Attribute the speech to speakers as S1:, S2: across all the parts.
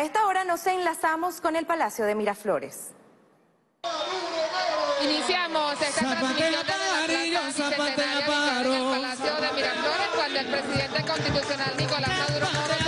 S1: A esta hora nos enlazamos con el Palacio de Miraflores.
S2: Iniciamos esta transmisión desde la Plaza Bicentenaria en el Palacio de Miraflores cuando el presidente constitucional Nicolás Maduro Moros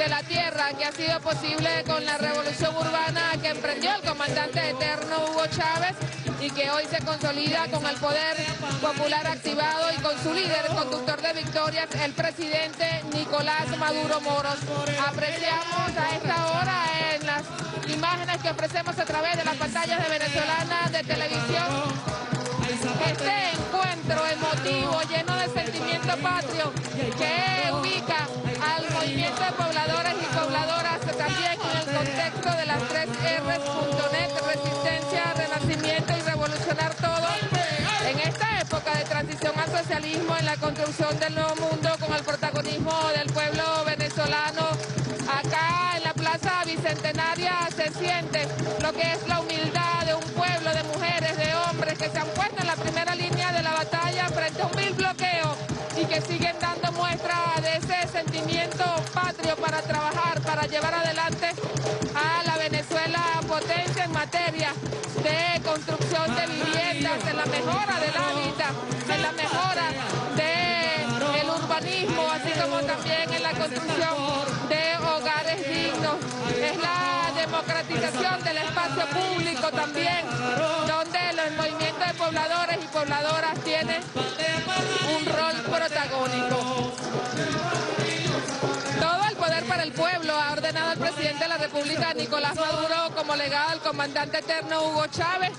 S2: de la tierra que ha sido posible con la revolución urbana que emprendió el comandante eterno Hugo Chávez y que hoy se consolida con el poder popular activado y con su líder, conductor de victorias, el presidente Nicolás Maduro Moros. Apreciamos a esta hora en las imágenes que ofrecemos a través de las pantallas de venezolana de televisión este encuentro emotivo, lleno de sentimiento patrio, que de las tres R's.net, resistencia, renacimiento y revolucionar todo. En esta época de transición al socialismo, en la construcción del nuevo mundo, con el protagonismo del pueblo venezolano, acá en la Plaza Bicentenaria se siente lo que es la humildad de un pueblo, de mujeres, de hombres que se han puesto en la primera línea de la batalla frente a un vil bloqueo y que siguen dando muestra de ese sentimiento patrio para trabajar, para llevar adelante construcción de viviendas, en la mejora del hábitat, en la mejora del urbanismo, así como también en la construcción de hogares dignos. Es la democratización del espacio público también, donde los movimientos de pobladores y pobladoras tienen un rol protagónico. Todo el poder para el pueblo el presidente de la República, Nicolás Maduro, como legado al comandante eterno Hugo Chávez,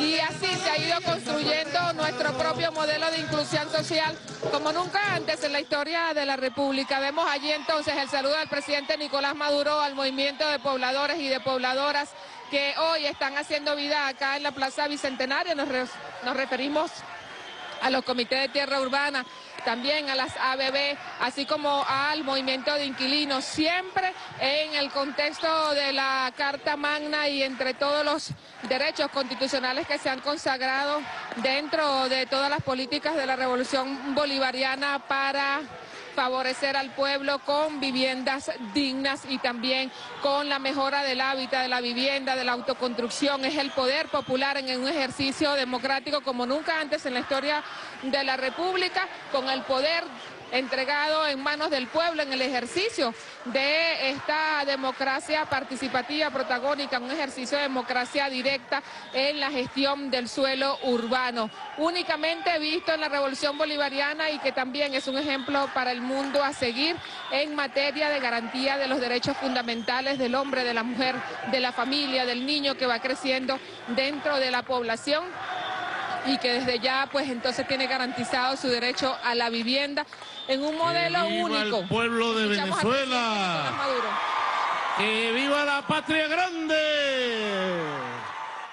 S2: y así se ha ido construyendo nuestro propio modelo de inclusión social como nunca antes en la historia de la República. Vemos allí entonces el saludo del presidente Nicolás Maduro al movimiento de pobladores y de pobladoras que hoy están haciendo vida acá en la Plaza Bicentenaria. Nos, nos referimos a los comités de tierra urbana, también a las ABB, así como al movimiento de inquilinos, siempre en el contexto de la Carta Magna y entre todos los derechos constitucionales que se han consagrado dentro de todas las políticas de la revolución bolivariana para favorecer al pueblo con viviendas dignas y también con la mejora del hábitat, de la vivienda, de la autoconstrucción. Es el poder popular en un ejercicio democrático como nunca antes en la historia de la República, con el poder entregado en manos del pueblo en el ejercicio de esta democracia participativa, protagónica, un ejercicio de democracia directa en la gestión del suelo urbano, únicamente visto en la revolución bolivariana y que también es un ejemplo para el mundo a seguir en materia de garantía de los derechos fundamentales del hombre, de la mujer, de la familia, del niño que va creciendo dentro de la población y que desde ya pues entonces tiene garantizado su derecho a la vivienda en un modelo
S3: Que viva
S2: único.
S3: el pueblo de
S2: Escuchamos
S3: Venezuela. ¡Que viva la patria grande!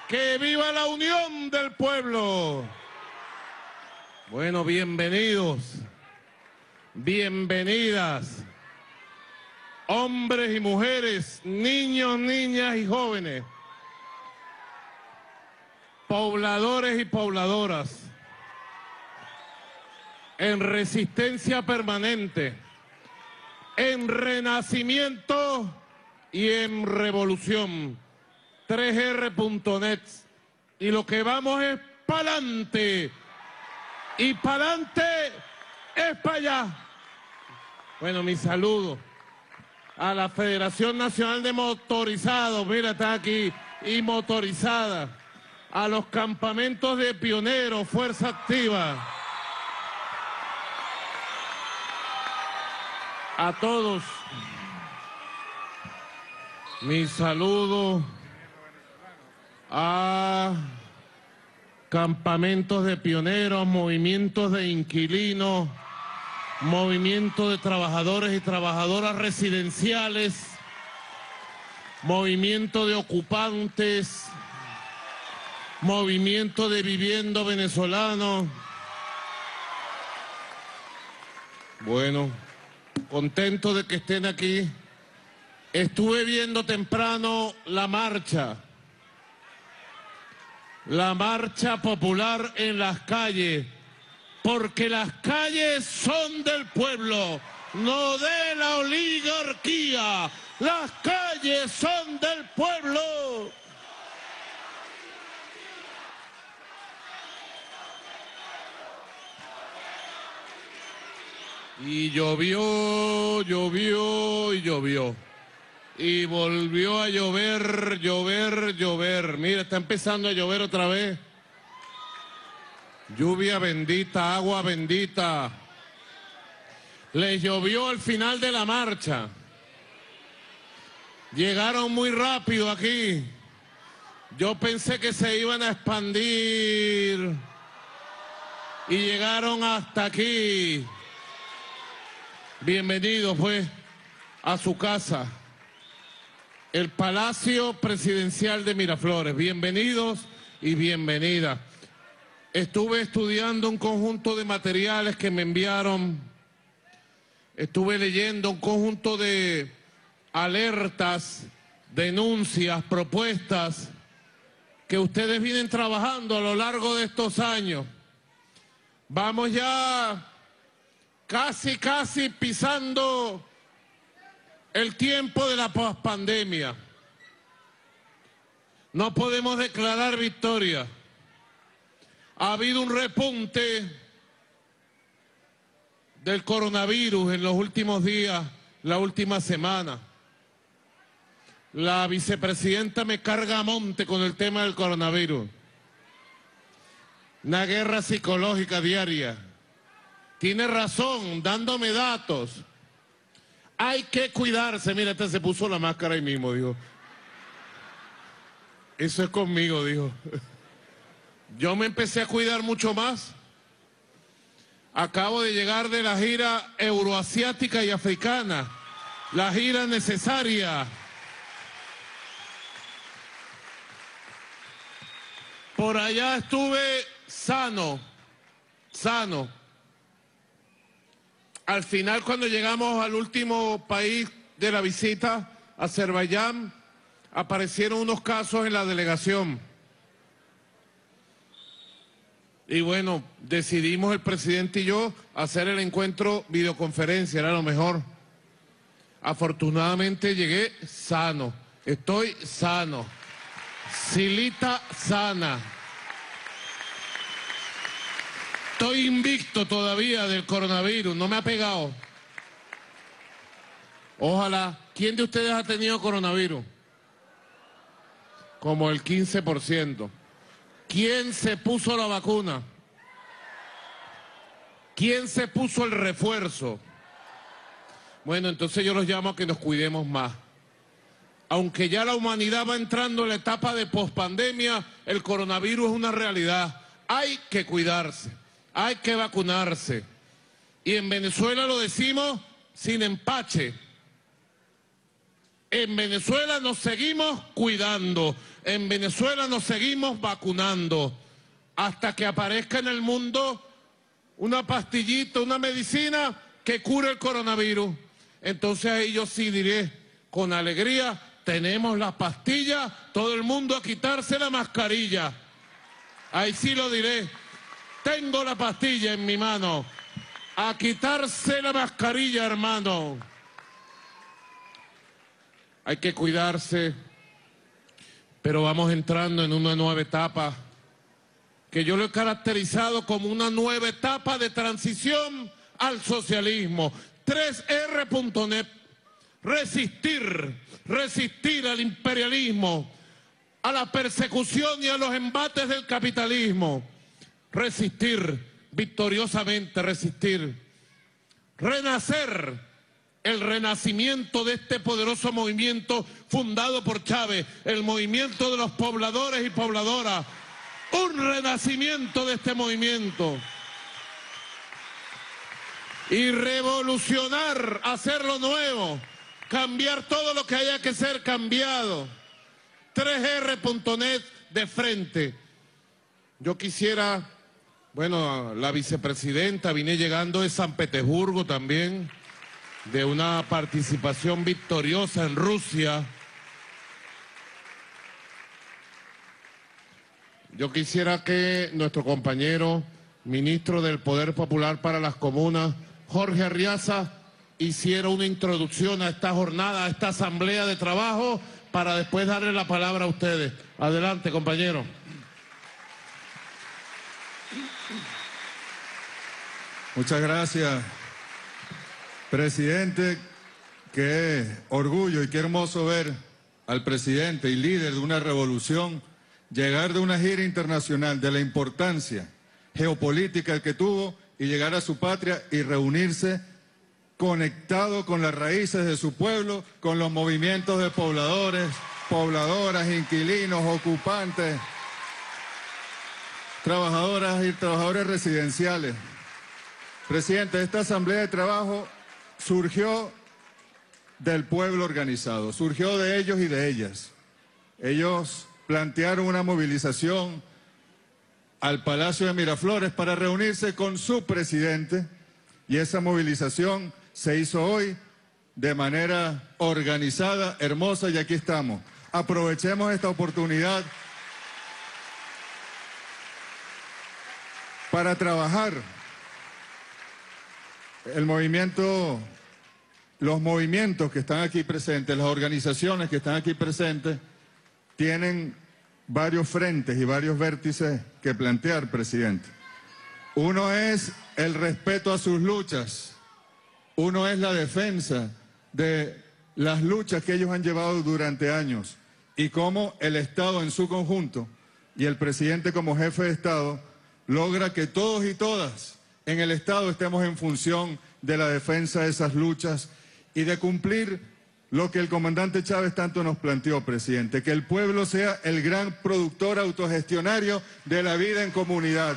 S3: ¡Que viva la unión del pueblo! Bueno, bienvenidos, bienvenidas, hombres y mujeres, niños, niñas y jóvenes, pobladores y pobladoras, en resistencia permanente en renacimiento y en revolución. 3R.net. Y lo que vamos es pa'lante. Y pa'lante es para allá. Bueno, mi saludo a la Federación Nacional de Motorizados, mira, está aquí, y motorizada. A los campamentos de pioneros, Fuerza Activa a todos. Mi saludo a campamentos de pioneros, movimientos de inquilinos, movimientos de trabajadores y trabajadoras residenciales, movimiento de ocupantes, movimiento de viviendo venezolano. Bueno, contento de que estén aquí. Estuve viendo temprano la marcha, la marcha popular en las calles, porque las calles son del pueblo, no de la oligarquía. Las calles son del pueblo. Y llovió, llovió y llovió. Y volvió a llover, llover, llover. Mira, está empezando a llover otra vez. Lluvia bendita, agua bendita. Les llovió al final de la marcha. Llegaron muy rápido aquí. Yo pensé que se iban a expandir. Y llegaron hasta aquí. Bienvenido, pues, a su casa, el Palacio Presidencial de Miraflores. Bienvenidos y bienvenidas. Estuve estudiando un conjunto de materiales que me enviaron. Estuve leyendo un conjunto de alertas, denuncias, propuestas que ustedes vienen trabajando a lo largo de estos años. Vamos ya casi, casi pisando el tiempo de la pospandemia. No podemos declarar victoria. Ha habido un repunte del coronavirus en los últimos días, la última semana. La vicepresidenta me carga a monte con el tema del coronavirus. Una guerra psicológica diaria. Tiene razón, dándome datos. Hay que cuidarse. Mira, este se puso la máscara ahí mismo, dijo. Eso es conmigo, dijo. Yo me empecé a cuidar mucho más. Acabo de llegar de la gira euroasiática y africana. La gira necesaria. Por allá estuve sano, sano. Al final, cuando llegamos al último país de la visita, Azerbaiyán, aparecieron unos casos en la delegación. Y bueno, decidimos el presidente y yo hacer el encuentro videoconferencia, era lo mejor. Afortunadamente llegué sano, estoy sano. Silita sana. Estoy invicto todavía del coronavirus, no me ha pegado. Ojalá. ¿Quién de ustedes ha tenido coronavirus? Como el 15%. ¿Quién se puso la vacuna? ¿Quién se puso el refuerzo? Bueno, entonces yo los llamo a que nos cuidemos más. Aunque ya la humanidad va entrando en la etapa de pospandemia, el coronavirus es una realidad. Hay que cuidarse, hay que vacunarse. Y en Venezuela lo decimos sin empache. En Venezuela nos seguimos cuidando, en Venezuela nos seguimos vacunando, hasta que aparezca en el mundo una pastillita, una medicina que cure el coronavirus. Entonces ahí yo sí diré con alegría, tenemos las pastillas, todo el mundo a quitarse la mascarilla. Ahí sí lo diré, tengo la pastilla en mi mano, a quitarse la mascarilla, hermano. Hay que cuidarse, pero vamos entrando en una nueva etapa que yo lo he caracterizado como una nueva etapa de transición al socialismo. 3R.net, resistir, resistir al imperialismo, a la persecución y a los embates del capitalismo. Resistir, victoriosamente resistir. Renacer el renacimiento de este poderoso movimiento fundado por Chávez, el movimiento de los pobladores y pobladoras, un renacimiento de este movimiento. Y revolucionar, hacerlo nuevo, cambiar todo lo que haya que ser cambiado. 3R.net de frente. Yo quisiera, bueno, la vicepresidenta, vine llegando de San Petersburgo también de una participación victoriosa en Rusia. Yo quisiera que nuestro compañero, ministro del Poder Popular para las Comunas, Jorge Arriaza, hiciera una introducción a esta jornada, a esta asamblea de trabajo, para después darle la palabra a ustedes. Adelante, compañero.
S4: Muchas gracias. Presidente, qué orgullo y qué hermoso ver al presidente y líder de una revolución llegar de una gira internacional de la importancia geopolítica que tuvo y llegar a su patria y reunirse conectado con las raíces de su pueblo, con los movimientos de pobladores, pobladoras, inquilinos, ocupantes, trabajadoras y trabajadores residenciales. Presidente, esta asamblea de trabajo surgió del pueblo organizado, surgió de ellos y de ellas. Ellos plantearon una movilización al Palacio de Miraflores para reunirse con su presidente y esa movilización se hizo hoy de manera organizada, hermosa y aquí estamos. Aprovechemos esta oportunidad para trabajar el movimiento, los movimientos que están aquí presentes, las organizaciones que están aquí presentes, tienen varios frentes y varios vértices que plantear, presidente. Uno es el respeto a sus luchas, uno es la defensa de las luchas que ellos han llevado durante años y cómo el Estado en su conjunto y el presidente como jefe de Estado logra que todos y todas en el Estado estemos en función de la defensa de esas luchas y de cumplir lo que el comandante Chávez tanto nos planteó, presidente, que el pueblo sea el gran productor autogestionario de la vida en comunidad.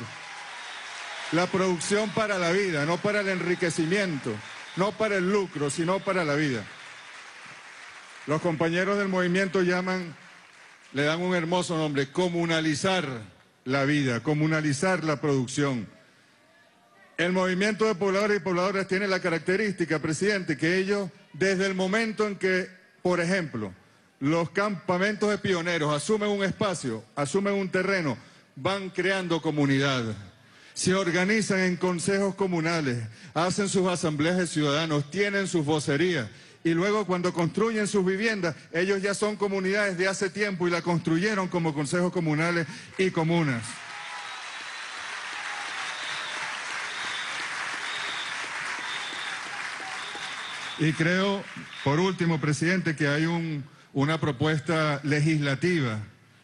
S4: La producción para la vida, no para el enriquecimiento, no para el lucro, sino para la vida. Los compañeros del movimiento llaman, le dan un hermoso nombre, comunalizar la vida, comunalizar la producción. El movimiento de pobladores y pobladoras tiene la característica, presidente, que ellos, desde el momento en que, por ejemplo, los campamentos de pioneros asumen un espacio, asumen un terreno, van creando comunidad. Se organizan en consejos comunales, hacen sus asambleas de ciudadanos, tienen sus vocerías y luego cuando construyen sus viviendas, ellos ya son comunidades de hace tiempo y la construyeron como consejos comunales y comunas. Y creo, por último, presidente, que hay una propuesta legislativa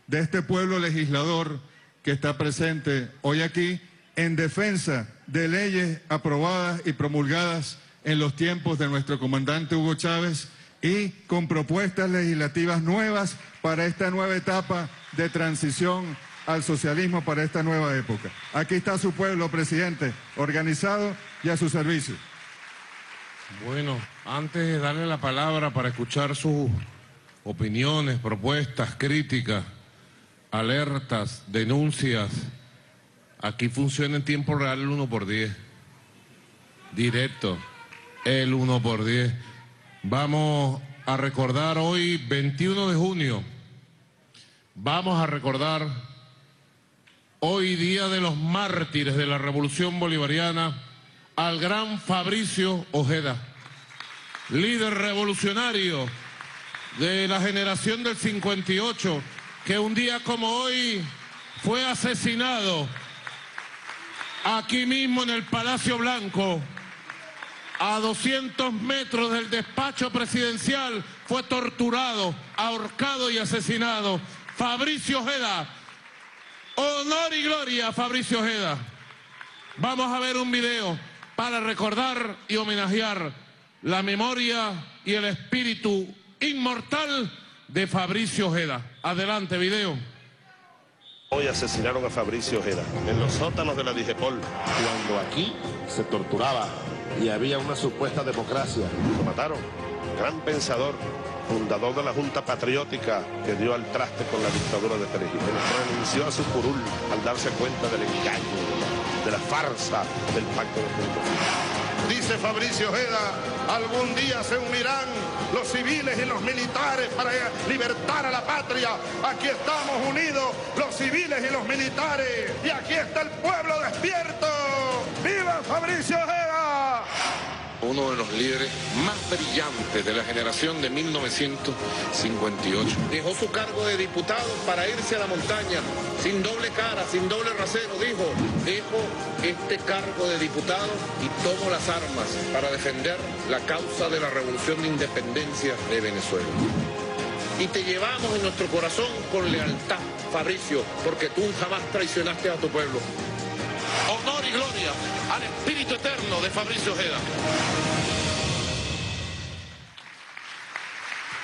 S4: de este pueblo legislador que está presente hoy aquí en defensa de leyes aprobadas y promulgadas en los tiempos de nuestro comandante Hugo Chávez y con propuestas legislativas nuevas para esta nueva etapa de transición al socialismo para esta nueva época. Aquí está su pueblo, presidente, organizado y a su servicio.
S3: Bueno, antes de darle la palabra para escuchar sus opiniones, propuestas, críticas, alertas, denuncias, aquí funciona en tiempo real el 1 por 10. Directo, el 1 por 10. Vamos a recordar hoy, 21 de junio, vamos a recordar hoy Día de los Mártires de la Revolución Bolivariana, al gran Fabricio Ojeda, líder revolucionario de la generación del 58, que un día como hoy fue asesinado aquí mismo en el Palacio Blanco, a 200 metros del despacho presidencial, fue torturado, ahorcado y asesinado. Fabricio Ojeda, honor y gloria a Fabricio Ojeda. Vamos a ver un video para recordar y homenajear la memoria y el espíritu inmortal de Fabricio Ojeda. Adelante, video.
S5: Hoy asesinaron a Fabricio Ojeda en los sótanos de la Digepol.
S6: Cuando aquí se torturaba y había una supuesta democracia.
S5: Lo mataron. Gran pensador, fundador de la Junta Patriótica que dio al traste con la dictadura de Pérez Jiménez. Renunció a su curul al darse cuenta del engaño, de la farsa del pacto de punto
S7: Dice Fabricio Ojeda, algún día se unirán los civiles y los militares para libertar a la patria. Aquí estamos unidos, los civiles y los militares. Y aquí está el pueblo despierto. ¡Viva Fabricio Ojeda!
S8: Uno de los líderes más brillantes de la generación de 1958. Dejó su cargo de diputado para irse a la montaña, sin doble cara, sin doble rasero. Dijo, dejo este cargo de diputado y tomo las armas para defender la causa de la revolución de independencia de Venezuela. Y te llevamos en nuestro corazón con lealtad, Fabricio, porque tú jamás traicionaste a tu pueblo honor y gloria al espíritu eterno de Fabricio Ojeda.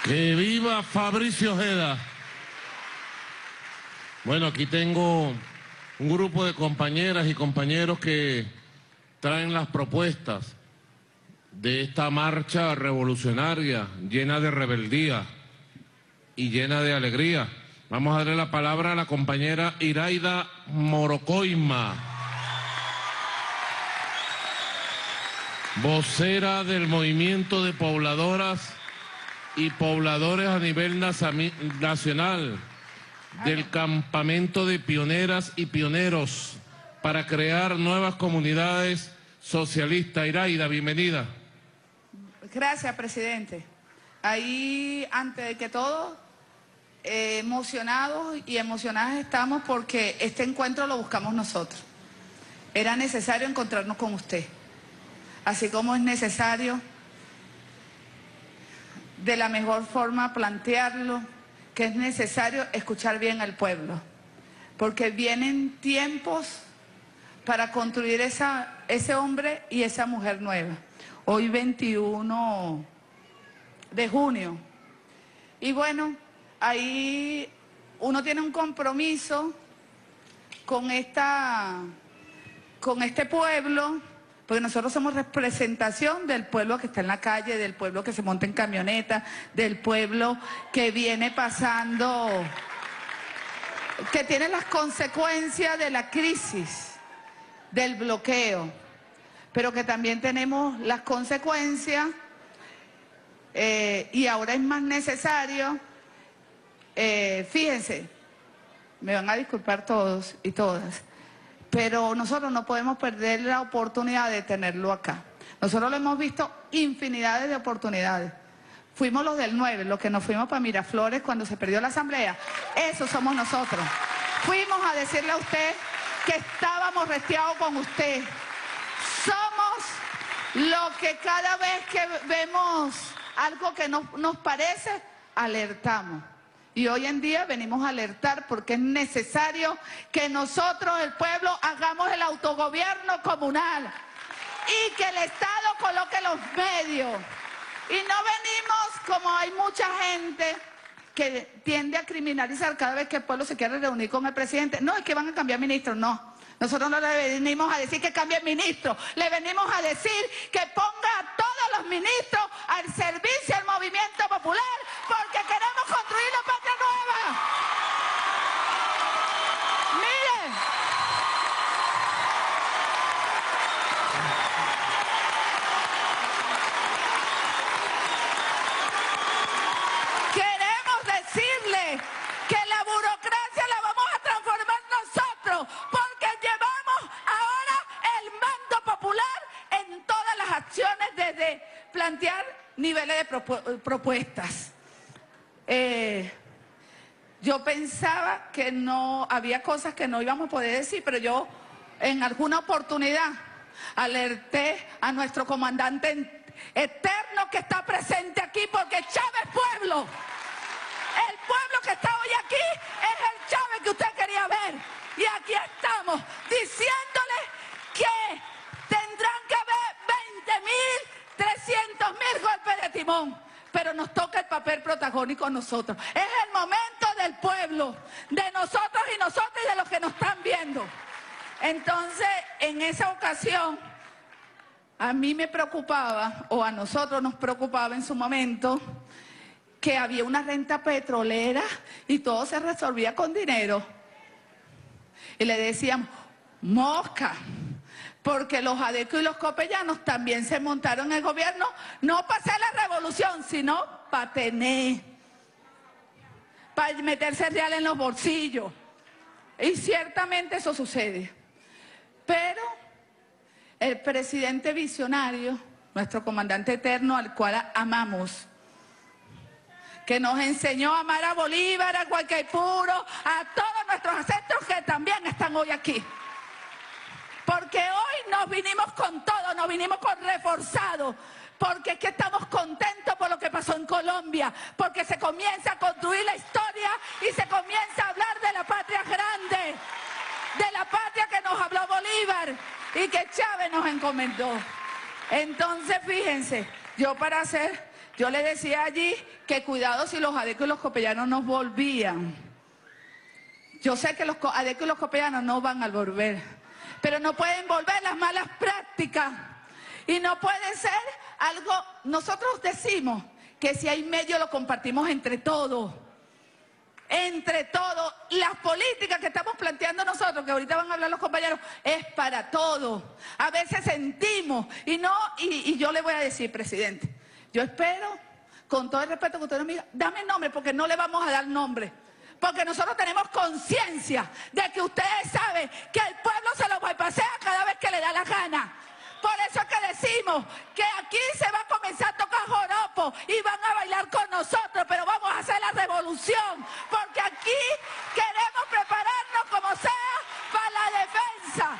S3: Que viva Fabricio Ojeda. Bueno, aquí tengo un grupo de compañeras y compañeros que traen las propuestas de esta marcha revolucionaria llena de rebeldía y llena de alegría. Vamos a darle la palabra a la compañera Iraida Morocoima. Vocera del movimiento de pobladoras y pobladores a nivel nacional del campamento de pioneras y pioneros para crear nuevas comunidades socialistas. Iraida, bienvenida.
S9: Gracias, presidente. Ahí, antes de que todo, emocionados y emocionadas estamos porque este encuentro lo buscamos nosotros. Era necesario encontrarnos con usted así como es necesario de la mejor forma plantearlo, que es necesario escuchar bien al pueblo, porque vienen tiempos para construir esa, ese hombre y esa mujer nueva. Hoy 21 de junio. Y bueno, ahí uno tiene un compromiso con, esta, con este pueblo porque nosotros somos representación del pueblo que está en la calle, del pueblo que se monta en camioneta, del pueblo que viene pasando, que tiene las consecuencias de la crisis, del bloqueo, pero que también tenemos las consecuencias eh, y ahora es más necesario, eh, fíjense, me van a disculpar todos y todas, pero nosotros no podemos perder la oportunidad de tenerlo acá. Nosotros lo hemos visto infinidades de oportunidades. Fuimos los del 9, los que nos fuimos para Miraflores cuando se perdió la asamblea. Eso somos nosotros. Fuimos a decirle a usted que estábamos resteados con usted. Somos lo que cada vez que vemos algo que no nos parece, alertamos. Y hoy en día venimos a alertar porque es necesario que nosotros, el pueblo, hagamos el autogobierno comunal y que el Estado coloque los medios. Y no venimos como hay mucha gente que tiende a criminalizar cada vez que el pueblo se quiere reunir con el presidente. No, es que van a cambiar ministros, no. Nosotros no le venimos a decir que cambie ministro, le venimos a decir que ponga a todos los ministros al servicio del movimiento popular porque queremos construir la patria nueva. Desde plantear niveles de propuestas. Eh, yo pensaba que no, había cosas que no íbamos a poder decir, pero yo en alguna oportunidad alerté a nuestro comandante eterno que está presente aquí, porque Chávez pueblo. El pueblo que está hoy aquí es el Chávez que usted quería ver. Y aquí estamos diciéndole que tendrán que haber 20 mil, 300 mil golpes de timón, pero nos toca el papel protagónico a nosotros. Es el momento del pueblo, de nosotros y nosotros y de los que nos están viendo. Entonces, en esa ocasión, a mí me preocupaba, o a nosotros nos preocupaba en su momento, que había una renta petrolera y todo se resolvía con dinero. Y le decíamos, mosca porque los adecos y los copellanos también se montaron en el gobierno, no para hacer la revolución, sino para tener, para meterse real en los bolsillos. Y ciertamente eso sucede. Pero el presidente visionario, nuestro comandante eterno, al cual amamos, que nos enseñó a amar a Bolívar, a Guaycaipuro, a todos nuestros ancestros que también están hoy aquí. Porque hoy nos vinimos con todo, nos vinimos con reforzado. Porque es que estamos contentos por lo que pasó en Colombia. Porque se comienza a construir la historia y se comienza a hablar de la patria grande. De la patria que nos habló Bolívar y que Chávez nos encomendó. Entonces, fíjense, yo para hacer, yo le decía allí que cuidado si los adecos y los copellanos nos volvían. Yo sé que los adecos y los copellanos no van a volver, pero no pueden volver las malas prácticas. Y no puede ser algo, nosotros decimos que si hay medio lo compartimos entre todos entre todos. Las políticas que estamos planteando nosotros, que ahorita van a hablar los compañeros, es para todos. A veces sentimos y no, y, yo le voy a decir, presidente, yo espero, con todo el respeto que usted nos diga, dame nombre porque no le vamos a dar nombre. Porque nosotros tenemos conciencia de que ustedes saben que el pueblo se lo pasar cada vez que le da la gana. Por eso es que decimos que aquí se va a comenzar a tocar joropo y van a bailar con nosotros, pero vamos a hacer la revolución, porque aquí queremos prepararnos como sea para la defensa.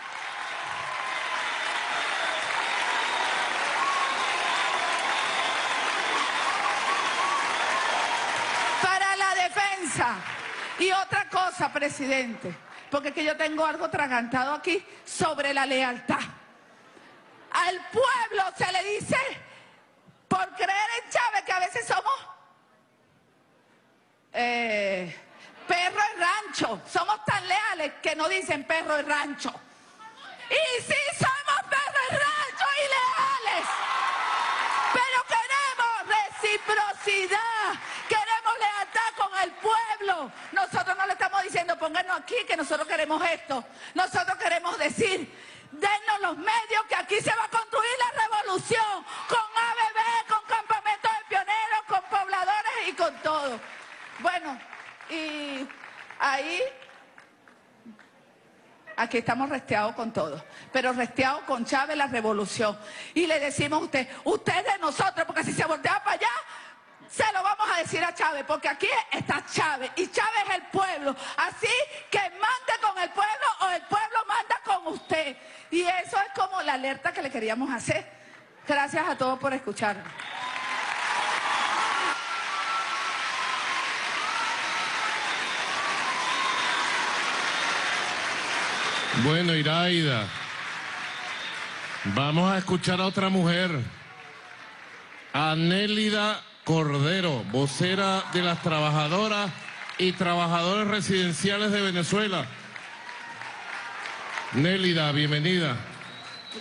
S9: Para la defensa. Y otra cosa, presidente, porque es que yo tengo algo tragantado aquí sobre la lealtad. Al pueblo se le dice, por creer en Chávez, que a veces somos eh, perro y rancho. Somos tan leales que no dicen perro y rancho. Y sí somos perro y rancho y leales. Pero queremos reciprocidad. El pueblo. Nosotros no le estamos diciendo pónganos aquí que nosotros queremos esto. Nosotros queremos decir Denos los medios que aquí se va a construir la revolución con ABB, con campamentos de pioneros, con pobladores y con todo. Bueno, y ahí, aquí estamos resteados con todo, pero resteados con Chávez la revolución. Y le decimos a usted, usted de nosotros, porque si se voltea para allá, se lo vamos a decir a Chávez, porque aquí está Chávez y Chávez es el pueblo. Así que mande con el pueblo o el pueblo manda con usted. Y eso es como la alerta que le queríamos hacer. Gracias a todos por escuchar.
S3: Bueno, Iraida, vamos a escuchar a otra mujer, Anélida Cordero, vocera de las trabajadoras y trabajadores residenciales de Venezuela. Nélida, bienvenida.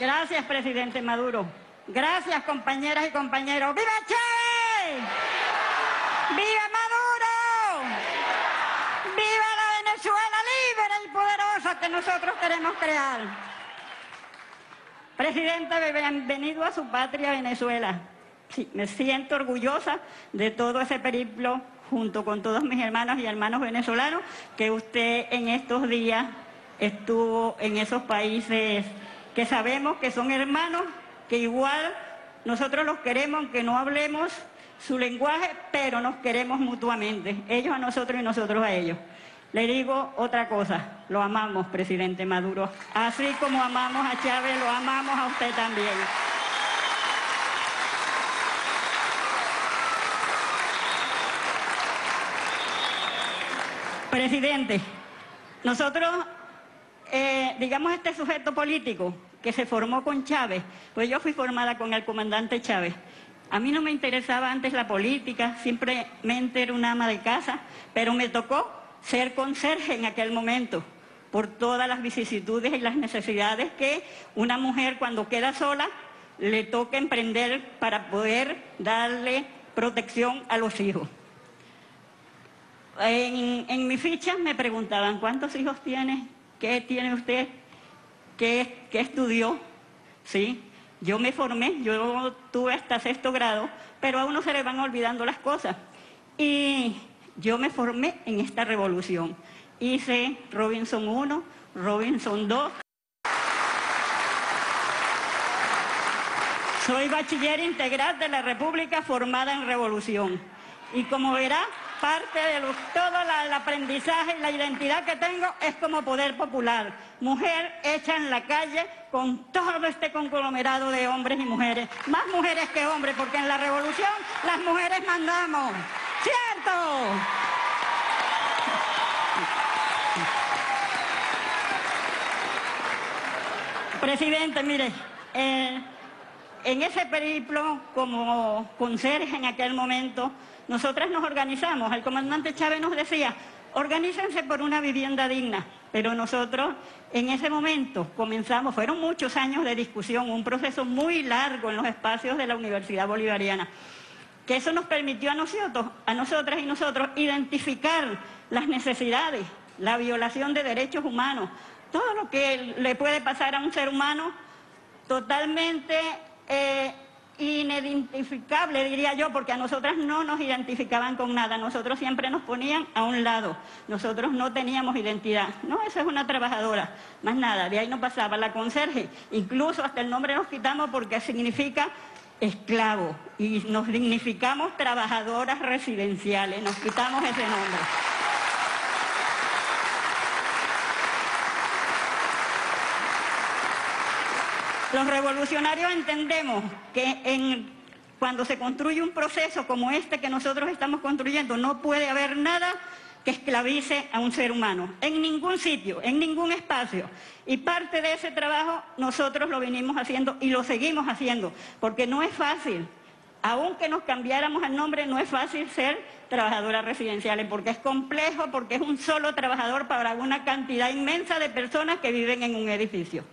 S10: Gracias, presidente Maduro. Gracias, compañeras y compañeros. ¡Viva Che! ¡Viva Maduro! ¡Viva la Venezuela libre y poderosa que nosotros queremos crear! Presidente, bienvenido a su patria Venezuela. Me siento orgullosa de todo ese periplo junto con todos mis hermanos y hermanos venezolanos que usted en estos días estuvo en esos países que sabemos que son hermanos, que igual nosotros los queremos, aunque no hablemos su lenguaje, pero nos queremos mutuamente, ellos a nosotros y nosotros a ellos. Le digo otra cosa, lo amamos, presidente Maduro, así como amamos a Chávez, lo amamos a usted también. Presidente, nosotros eh, digamos, este sujeto político que se formó con Chávez, pues yo fui formada con el comandante Chávez. A mí no me interesaba antes la política, simplemente era una ama de casa, pero me tocó ser conserje en aquel momento por todas las vicisitudes y las necesidades que una mujer cuando queda sola le toca emprender para poder darle protección a los hijos. En, en mi ficha me preguntaban, ¿cuántos hijos tiene? ¿Qué tiene usted? ¿Qué, qué estudió? ¿Sí? Yo me formé, yo tuve hasta sexto grado, pero a uno se le van olvidando las cosas. Y yo me formé en esta revolución. Hice Robinson 1, Robinson 2. Soy bachiller integral de la República formada en revolución. Y como verá, parte de todo el aprendizaje y la identidad que tengo es como poder popular. Mujer hecha en la calle con todo este conglomerado de hombres y mujeres. Más mujeres que hombres, porque en la revolución las mujeres mandamos. ¡Cierto! Presidente, mire, eh, en ese periplo como conserje en aquel momento, nosotras nos organizamos. El comandante Chávez nos decía, organícense por una vivienda digna. Pero nosotros en ese momento comenzamos, fueron muchos años de discusión, un proceso muy largo en los espacios de la Universidad Bolivariana, que eso nos permitió a nosotros, a nosotras y nosotros identificar las necesidades, la violación de derechos humanos, todo lo que le puede pasar a un ser humano totalmente eh, inidentificable, diría yo, porque a nosotras no nos identificaban con nada, nosotros siempre nos ponían a un lado, nosotros no teníamos identidad. No, esa es una trabajadora, más nada, de ahí no pasaba. La conserje, incluso hasta el nombre nos quitamos porque significa esclavo. Y nos dignificamos trabajadoras residenciales, nos quitamos ese nombre. Los revolucionarios entendemos que cuando se construye un proceso como este que nosotros estamos construyendo, no puede haber nada que esclavice a un ser humano, en ningún sitio, en ningún espacio. Y parte de ese trabajo nosotros lo venimos haciendo y lo seguimos haciendo, porque no es fácil, aunque nos cambiáramos el nombre, no es fácil ser trabajadoras residenciales, porque es complejo, porque es un solo trabajador para una cantidad inmensa de personas que viven en un edificio.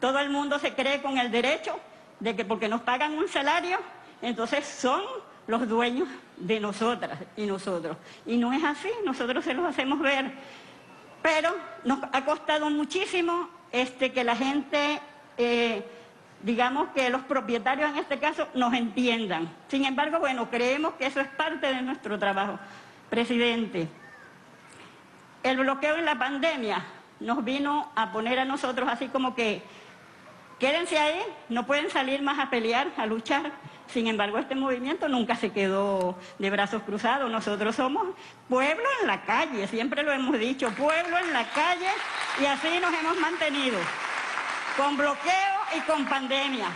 S10: Todo el mundo se cree con el derecho de que porque nos pagan un salario, entonces son los dueños de nosotras y nosotros. Y no es así, nosotros se los hacemos ver. Pero nos ha costado muchísimo este, que la gente, eh, digamos que los propietarios en este caso, nos entiendan. Sin embargo, bueno, creemos que eso es parte de nuestro trabajo. Presidente, el bloqueo en la pandemia nos vino a poner a nosotros así como que Quédense ahí, no pueden salir más a pelear, a luchar. Sin embargo, este movimiento nunca se quedó de brazos cruzados. Nosotros somos pueblo en la calle, siempre lo hemos dicho, pueblo en la calle y así nos hemos mantenido, con bloqueo y con pandemia.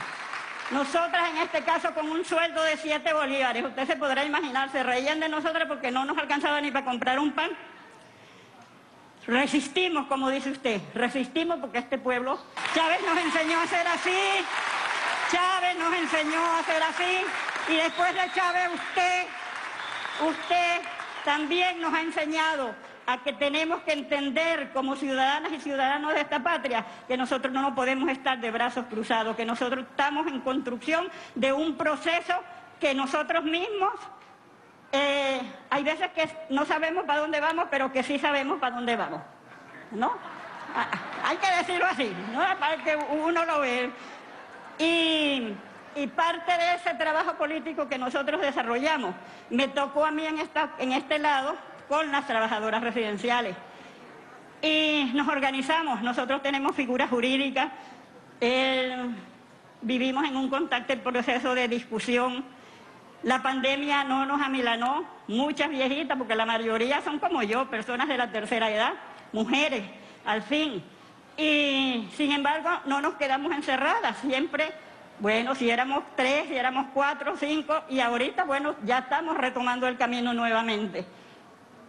S10: Nosotras en este caso con un sueldo de 7 bolívares, usted se podrá imaginar, se reían de nosotras porque no nos alcanzaba ni para comprar un pan. Resistimos, como dice usted, resistimos porque este pueblo, Chávez nos enseñó a ser así, Chávez nos enseñó a ser así, y después de Chávez usted, usted también nos ha enseñado a que tenemos que entender como ciudadanas y ciudadanos de esta patria que nosotros no podemos estar de brazos cruzados, que nosotros estamos en construcción de un proceso que nosotros mismos eh, hay veces que no sabemos para dónde vamos, pero que sí sabemos para dónde vamos. ¿No? Ah, hay que decirlo así, ¿no? Para que uno lo ve. Y, parte de ese trabajo político que nosotros desarrollamos me tocó a mí en, este lado con las trabajadoras residenciales. Y nos organizamos, nosotros tenemos figuras jurídicas, vivimos en un contacto, el proceso de discusión la pandemia no nos amilanó, muchas viejitas, porque la mayoría son como yo, personas de la tercera edad, mujeres, al fin. Y sin embargo, no nos quedamos encerradas, siempre, bueno, si éramos tres, si éramos cuatro, cinco, y ahorita, bueno, ya estamos retomando el camino nuevamente.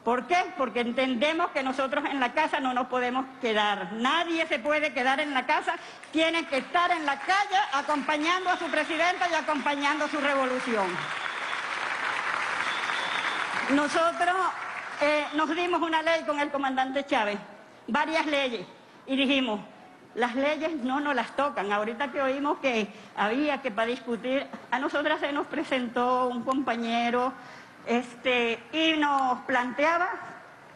S10: ¿Por qué? Porque entendemos que nosotros en la casa no nos podemos quedar. Nadie se puede quedar en la casa, tiene que estar en la calle acompañando a su presidenta y acompañando su revolución. Nosotros eh, nos dimos una ley con el comandante Chávez, varias leyes, y dijimos, las leyes no nos las tocan. Ahorita que oímos que había que para discutir, a nosotras se nos presentó un compañero este, y nos planteaba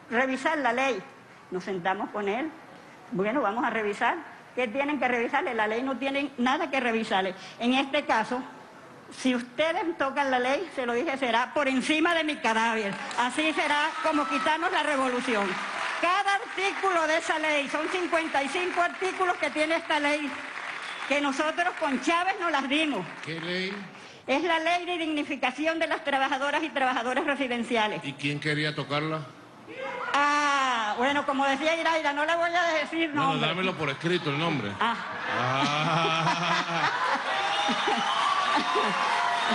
S10: revisar la ley. Nos sentamos con él, bueno, vamos a revisar. ¿Qué tienen que revisarle? La ley no tiene nada que revisarle. En este caso, si ustedes tocan la ley, se lo dije, será por encima de mi cadáver. Así será como quitarnos la revolución. Cada artículo de esa ley, son 55 artículos que tiene esta ley, que nosotros con Chávez nos las dimos.
S3: ¿Qué ley?
S10: Es la ley de dignificación de las trabajadoras y trabajadores residenciales.
S3: ¿Y quién quería tocarla?
S10: Ah, bueno, como decía Iraida, no le voy a decir
S3: No,
S10: nombre.
S3: dámelo por escrito el nombre.
S10: Ah.
S3: Ah.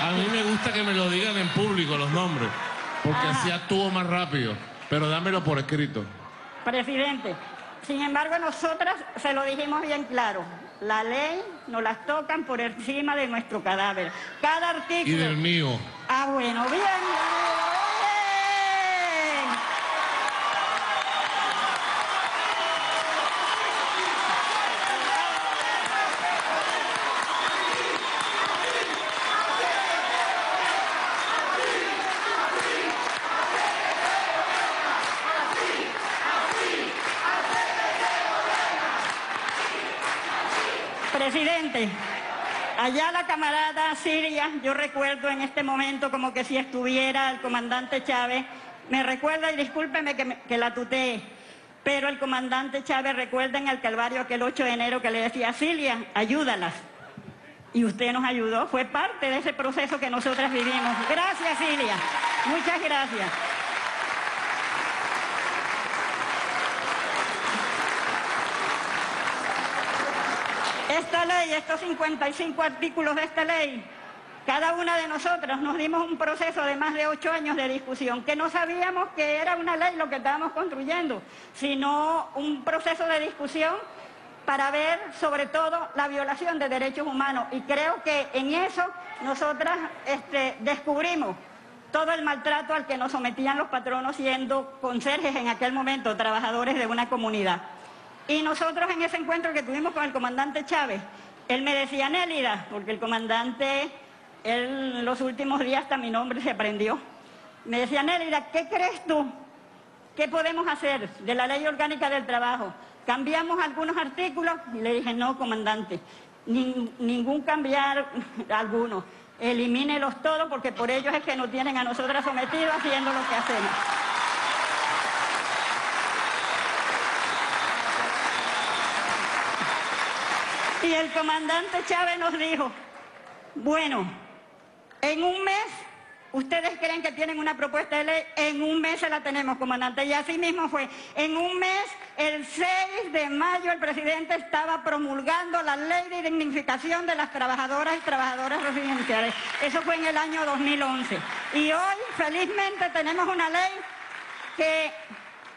S3: A mí me gusta que me lo digan en público los nombres, porque
S10: Ajá.
S3: así actúo más rápido. Pero dámelo por escrito.
S10: Presidente, sin embargo, nosotras se lo dijimos bien claro. La ley nos las tocan por encima de nuestro cadáver. Cada
S3: Y
S10: artículo...
S3: del mío.
S10: Ah, bueno, bien. Presidente, allá la camarada Siria, yo recuerdo en este momento como que si estuviera el comandante Chávez, me recuerda, y discúlpeme que, la tutee, pero el comandante Chávez recuerda en el Calvario aquel 8 de enero que le decía, Silia, ayúdalas. Y usted nos ayudó, fue parte de ese proceso que nosotras vivimos. Gracias, Silia. Muchas gracias. Esta ley, estos 55 artículos de esta ley, cada una de nosotros nos dimos un proceso de más de ocho años de discusión, que no sabíamos que era una ley lo que estábamos construyendo, sino un proceso de discusión para ver sobre todo la violación de derechos humanos. Y creo que en eso nosotras este, descubrimos todo el maltrato al que nos sometían los patronos siendo conserjes en aquel momento, trabajadores de una comunidad. Y nosotros en ese encuentro que tuvimos con el comandante Chávez, él me decía, Nélida, porque el comandante, él en los últimos días hasta mi nombre se aprendió. Me decía, Nélida, ¿qué crees tú? ¿Qué podemos hacer de la ley orgánica del trabajo? ¿Cambiamos algunos artículos? Y le dije, no, comandante, nin- ningún cambiar alguno. Elimínelos todos porque por ellos es que nos tienen a nosotras sometidos haciendo lo que hacemos. Y el comandante Chávez nos dijo, bueno, en un mes, ustedes creen que tienen una propuesta de ley, en un mes se la tenemos, comandante. Y así mismo fue. En un mes, el 6 de mayo, el presidente estaba promulgando la ley de dignificación de las trabajadoras y trabajadoras residenciales. Eso fue en el año 2011. Y hoy, felizmente, tenemos una ley que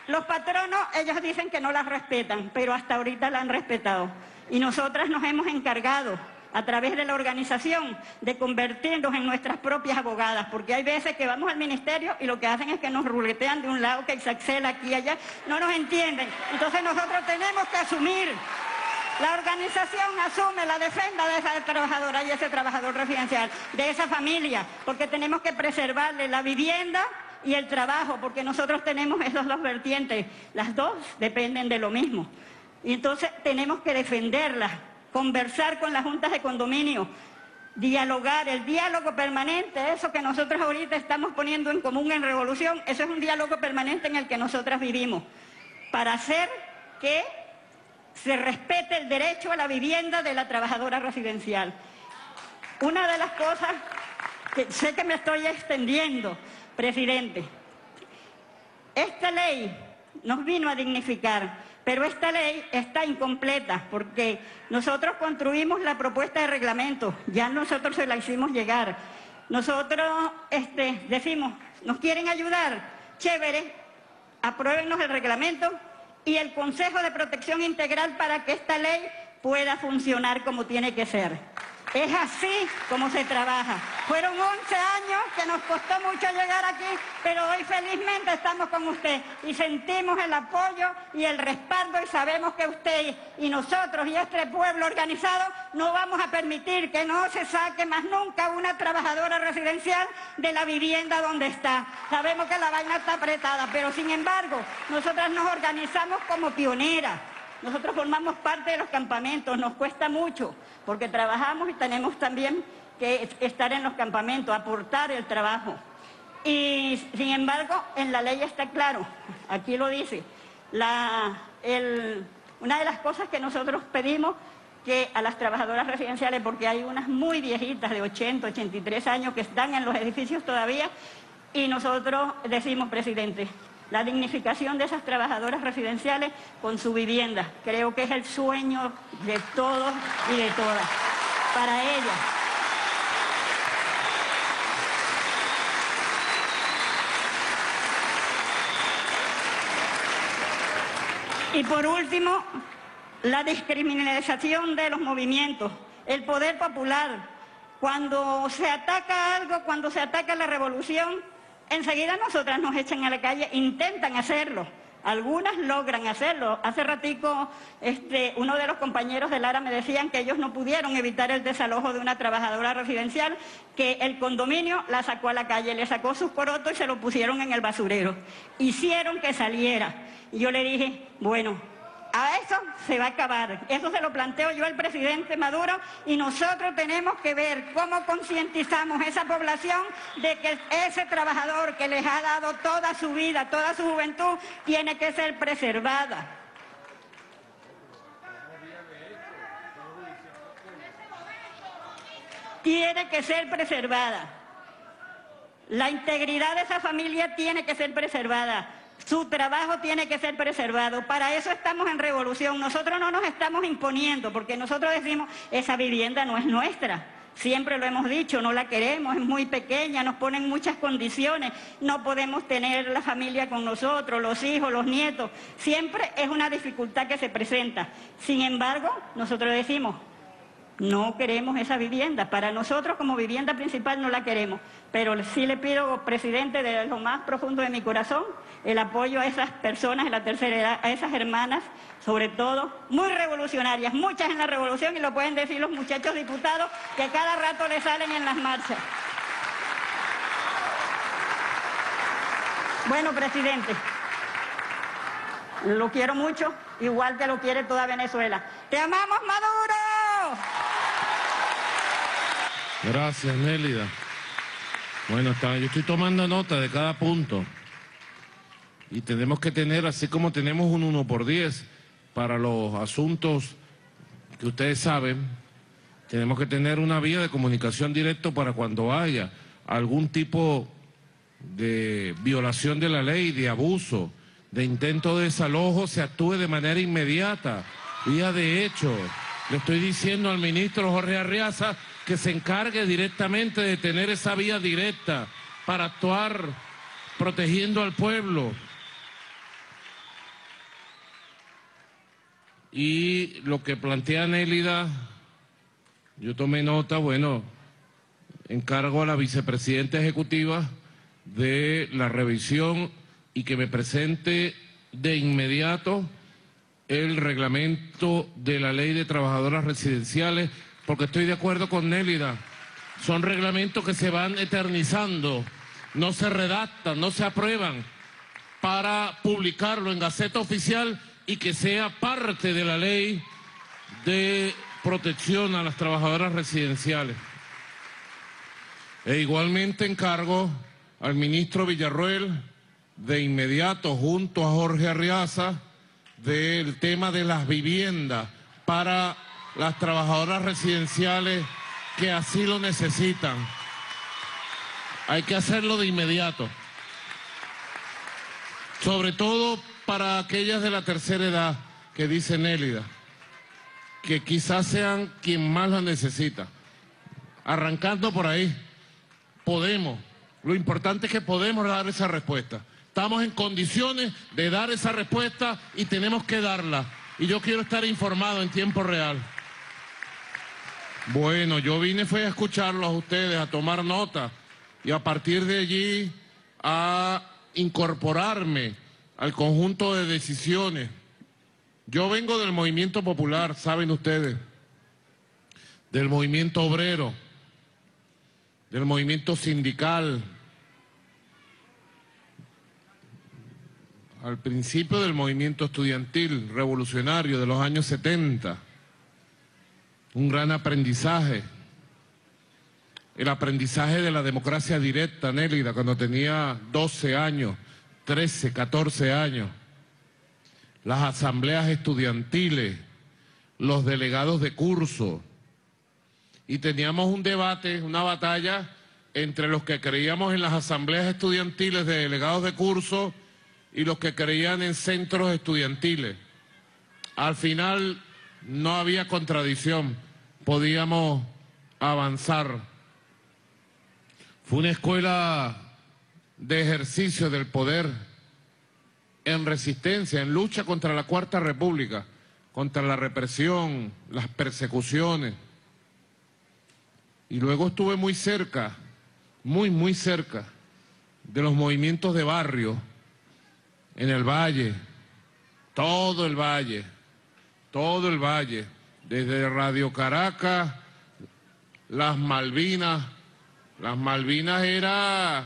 S10: los patronos, ellos dicen que no las respetan, pero hasta ahorita la han respetado. Y nosotras nos hemos encargado, a través de la organización, de convertirnos en nuestras propias abogadas, porque hay veces que vamos al ministerio y lo que hacen es que nos ruletean de un lado, que excela aquí y allá, no nos entienden. Entonces nosotros tenemos que asumir la organización asume la defensa de esa trabajadora y ese trabajador residencial, de esa familia, porque tenemos que preservarle la vivienda y el trabajo, porque nosotros tenemos esas dos vertientes, las dos dependen de lo mismo. Y entonces tenemos que defenderlas, conversar con las juntas de condominio, dialogar, el diálogo permanente, eso que nosotros ahorita estamos poniendo en común en revolución, eso es un diálogo permanente en el que nosotras vivimos, para hacer que se respete el derecho a la vivienda de la trabajadora residencial. Una de las cosas que sé que me estoy extendiendo, presidente, esta ley nos vino a dignificar, pero esta ley está incompleta porque nosotros construimos la propuesta de reglamento, ya nosotros se la hicimos llegar. Nosotros este, decimos, ¿nos quieren ayudar? Chévere, apruébennos el reglamento y el Consejo de Protección Integral para que esta ley pueda funcionar como tiene que ser. Es así como se trabaja. Fueron 11 años que nos costó mucho llegar aquí, pero hoy felizmente estamos con usted y sentimos el apoyo y el respaldo y sabemos que usted y nosotros y este pueblo organizado no vamos a permitir que no se saque más nunca una trabajadora residencial de la vivienda donde está. Sabemos que la vaina está apretada, pero sin embargo, nosotras nos organizamos como pioneras nosotros formamos parte de los campamentos, nos cuesta mucho, porque trabajamos y tenemos también que estar en los campamentos, aportar el trabajo. Y sin embargo, en la ley está claro, aquí lo dice, una de las cosas que nosotros pedimos que a las trabajadoras residenciales, porque hay unas muy viejitas de 80, 83 años que están en los edificios todavía, y nosotros decimos, presidente, la dignificación de esas trabajadoras residenciales con su vivienda. Creo que es el sueño de todos y de todas, para ellas. Y por último, la discriminación de los movimientos, el poder popular. Cuando se ataca algo, cuando se ataca la revolución, enseguida nosotras nos echan a la calle, intentan hacerlo. Algunas logran hacerlo. Hace ratico este, uno de los compañeros de Lara me decían que ellos no pudieron evitar el desalojo de una trabajadora residencial, que el condominio la sacó a la calle, le sacó sus corotos y se lo pusieron en el basurero. Hicieron que saliera. Y yo le dije, bueno, a eso se va a acabar. Eso se lo planteo yo al presidente Maduro y nosotros tenemos que ver cómo concientizamos a esa población de que ese trabajador que les ha dado toda su vida, toda su juventud, tiene que ser preservada. Tiene que ser preservada. La integridad de esa familia tiene que ser preservada. Su trabajo tiene que ser preservado. Para eso estamos en revolución. Nosotros no nos estamos imponiendo, porque nosotros decimos, esa vivienda no es nuestra. Siempre lo hemos dicho, no la queremos, es muy pequeña, nos ponen muchas condiciones, no podemos tener la familia con nosotros, los hijos, los nietos. Siempre es una dificultad que se presenta. Sin embargo, nosotros decimos, no queremos esa vivienda. Para nosotros como vivienda principal no la queremos. Pero sí le pido, presidente, de lo más profundo de mi corazón, el apoyo a esas personas de la tercera edad, a esas hermanas, sobre todo, muy revolucionarias, muchas en la revolución y lo pueden decir los muchachos diputados que cada rato le salen en las marchas. Bueno, presidente, lo quiero mucho, igual que lo quiere toda Venezuela. ¡Te amamos, Maduro!
S3: Gracias, Nélida. Bueno, está, yo estoy tomando nota de cada punto. Y tenemos que tener, así como tenemos un 1 por 10 para los asuntos que ustedes saben, tenemos que tener una vía de comunicación directo para cuando haya algún tipo de violación de la ley, de abuso, de intento de desalojo, se actúe de manera inmediata, vía de hecho. Le estoy diciendo al ministro Jorge Arriaza que se encargue directamente de tener esa vía directa para actuar protegiendo al pueblo. Y lo que plantea Nélida, yo tomé nota, bueno, encargo a la vicepresidenta ejecutiva de la revisión y que me presente de inmediato el reglamento de la ley de trabajadoras residenciales, porque estoy de acuerdo con Nélida. Son reglamentos que se van eternizando, no se redactan, no se aprueban para publicarlo en Gaceta Oficial y que sea parte de la ley de protección a las trabajadoras residenciales. E igualmente encargo al ministro Villarruel de inmediato junto a Jorge Arriaza del tema de las viviendas para las trabajadoras residenciales que así lo necesitan. Hay que hacerlo de inmediato. Sobre todo para aquellas de la tercera edad que dice Nélida, que quizás sean quien más la necesita. Arrancando por ahí, podemos. Lo importante es que podemos dar esa respuesta Estamos en condiciones de dar esa respuesta y tenemos que darla. Y yo quiero estar informado en tiempo real. Bueno, yo vine fue a escucharlos a ustedes, a tomar nota y a partir de allí a incorporarme al conjunto de decisiones. Yo vengo del movimiento popular, saben ustedes, del movimiento obrero, del movimiento sindical, al principio del movimiento estudiantil revolucionario de los años 70. Un gran aprendizaje. El aprendizaje de la democracia directa, Nélida, cuando tenía 12 años, 13, 14 años. Las asambleas estudiantiles, los delegados de curso. Y teníamos un debate, una batalla entre los que creíamos en las asambleas estudiantiles de delegados de curso y los que creían en centros estudiantiles. Al final no había contradicción, podíamos avanzar. Fue una escuela de ejercicio del poder en resistencia, en lucha contra la Cuarta República, contra la represión, las persecuciones. Y luego estuve muy cerca, muy, muy cerca de los movimientos de barrio en el valle, todo el valle, todo el valle, desde Radio Caracas, las Malvinas, las Malvinas era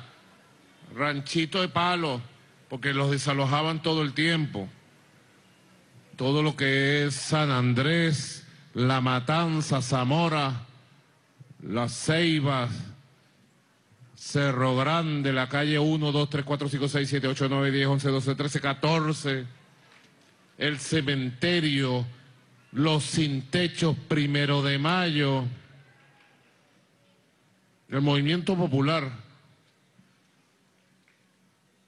S3: ranchito de palo, porque los desalojaban todo el tiempo. Todo lo que es San Andrés, La Matanza, Zamora, Las Ceibas, Cerro Grande, la calle 1, 2, 3, 4, 5, 6, 7, 8, 9, 10, 11, 12, 13, 14, el cementerio, los sin techos primero de mayo, el movimiento popular,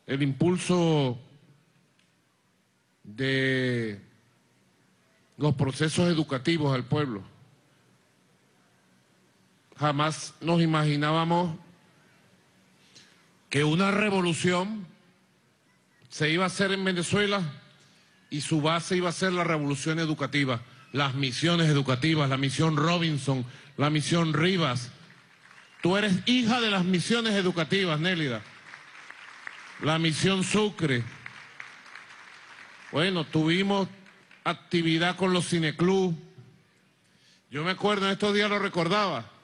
S3: el impulso de los procesos educativos al pueblo. Jamás nos imaginábamos que una revolución se iba a hacer en Venezuela y su base iba a ser la revolución educativa, las misiones educativas, la misión Robinson, la misión Rivas. Tú eres hija de las misiones educativas, Nélida. La misión Sucre. Bueno, tuvimos actividad con los cineclub. Yo me acuerdo, en estos días lo recordaba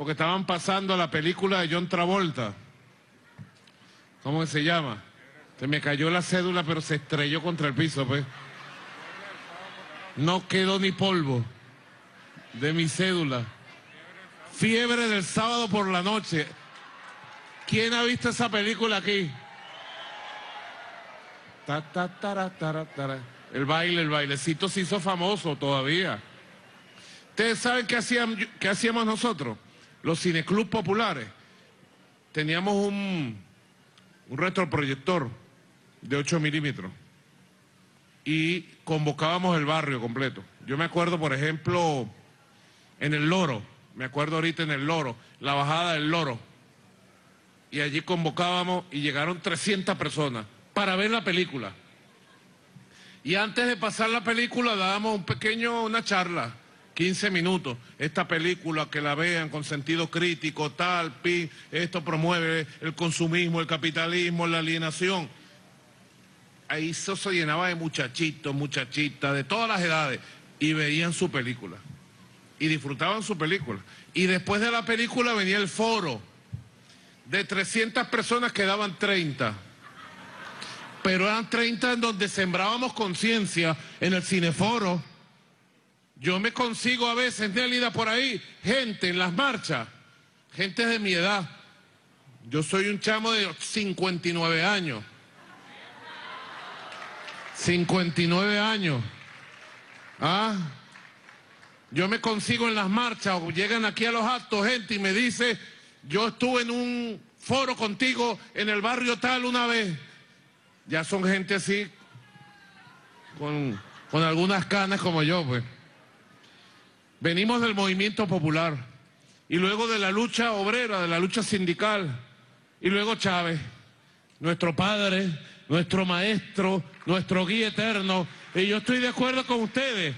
S3: porque estaban pasando la película de John Travolta. ¿Cómo se llama? Se me cayó la cédula, pero se estrelló contra el piso, pues. No quedó ni polvo de mi cédula. Fiebre del sábado por la noche. ¿Quién ha visto esa película aquí? El baile, el bailecito se hizo famoso todavía. ¿Ustedes saben qué, hacíamos nosotros? los cineclub populares, teníamos un retroproyector de 8 milímetros y convocábamos el barrio completo. Yo me acuerdo, por ejemplo, en el Loro, me acuerdo ahorita en el Loro, la bajada del Loro, y allí convocábamos y llegaron 300 personas para ver la película. Y antes de pasar la película dábamos un pequeño, una charla 15 minutos, esta película que la vean con sentido crítico, tal, pi, esto promueve el consumismo, el capitalismo, la alienación. Ahí eso se llenaba de muchachitos, muchachitas, de todas las edades, y veían su película. Y disfrutaban su película. Y después de la película venía el foro. De 300 personas quedaban 30 pero eran 30 en donde sembrábamos conciencia en el cineforo yo me consigo a veces, Nélida, por ahí, gente en las marchas, gente de mi edad. Yo soy un chamo de 59 años. 59 años. ¿Ah? Yo me consigo en las marchas o llegan aquí a los actos gente y me dice, yo estuve en un foro contigo en el barrio tal una vez. Ya son gente así, con, con algunas canas como yo, pues. Venimos del movimiento popular y luego de la lucha obrera, de la lucha sindical y luego Chávez. nuestro Padre, nuestro Maestro, nuestro Guía Eterno. Y yo estoy de acuerdo con ustedes.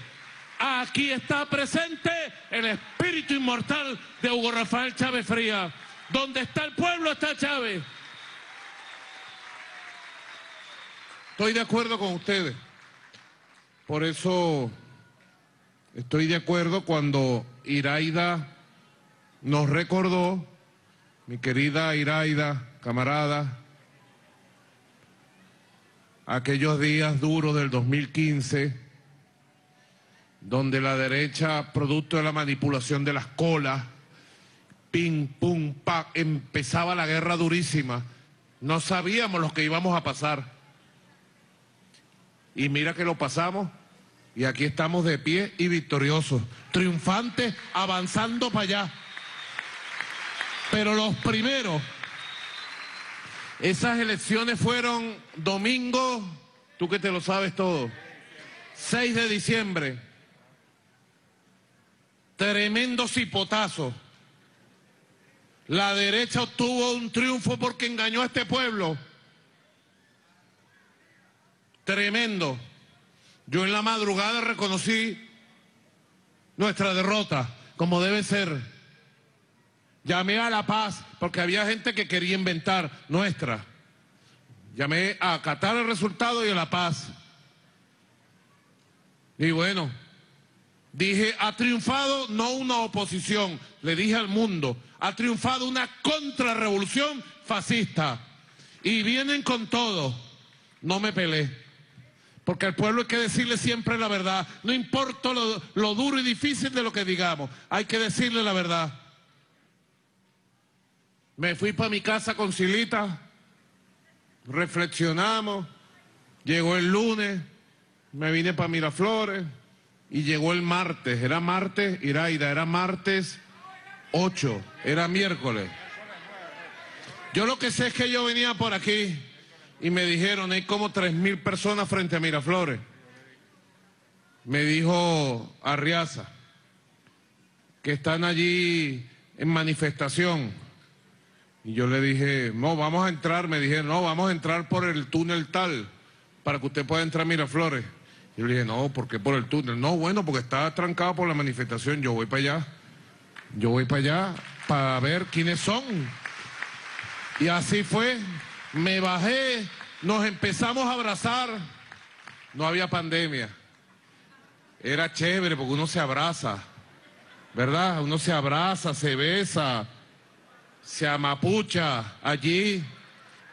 S3: Aquí está presente el espíritu inmortal de Hugo Rafael Chávez Fría. Donde está el pueblo está Chávez. Estoy de acuerdo con ustedes. Por eso estoy de acuerdo cuando Iraida nos recordó, mi querida Iraida, camarada, aquellos días duros del 2015, donde la derecha, producto de la manipulación de las colas, ping, pum, pa, empezaba la guerra durísima. No sabíamos lo que íbamos a pasar. Y mira que lo pasamos y aquí estamos de pie y victoriosos, triunfantes, avanzando para allá. Pero los primeros, esas elecciones fueron domingo, tú que te lo sabes todo, 6 de diciembre, tremendo cipotazo. La derecha obtuvo un triunfo porque engañó a este pueblo. Tremendo. Yo en la madrugada reconocí nuestra derrota, como debe ser. Llamé a la paz, porque había gente que quería inventar nuestra. Llamé a acatar el resultado y a la paz. Y bueno, dije, ha triunfado no una oposición, le dije al mundo, ha triunfado una contrarrevolución fascista. Y vienen con todo. No me peleé. Porque al pueblo hay que decirle siempre la verdad. No importa lo, duro y difícil de lo que digamos. Hay que decirle la verdad. Me fui para mi casa con Silita. Reflexionamos. Llegó el lunes. Me vine para Miraflores. Y llegó el martes. Era martes, Iraida. Era martes 8. Era miércoles. Yo lo que sé es que yo venía por aquí y me dijeron, hay como tres mil personas frente a Miraflores. Me dijo Arriaza, que están allí en manifestación. Y yo le dije, no, vamos a entrar. Me dijeron, no, vamos a entrar por el túnel tal, para que usted pueda entrar a Miraflores. Y yo le dije, no, ¿por qué por el túnel? No, bueno, porque está trancado por la manifestación. Yo voy para allá. Yo voy para allá para ver quiénes son. Y así fue me bajé, nos empezamos a abrazar, no había pandemia. Era chévere porque uno se abraza, ¿verdad? Uno se abraza, se besa, se amapucha allí.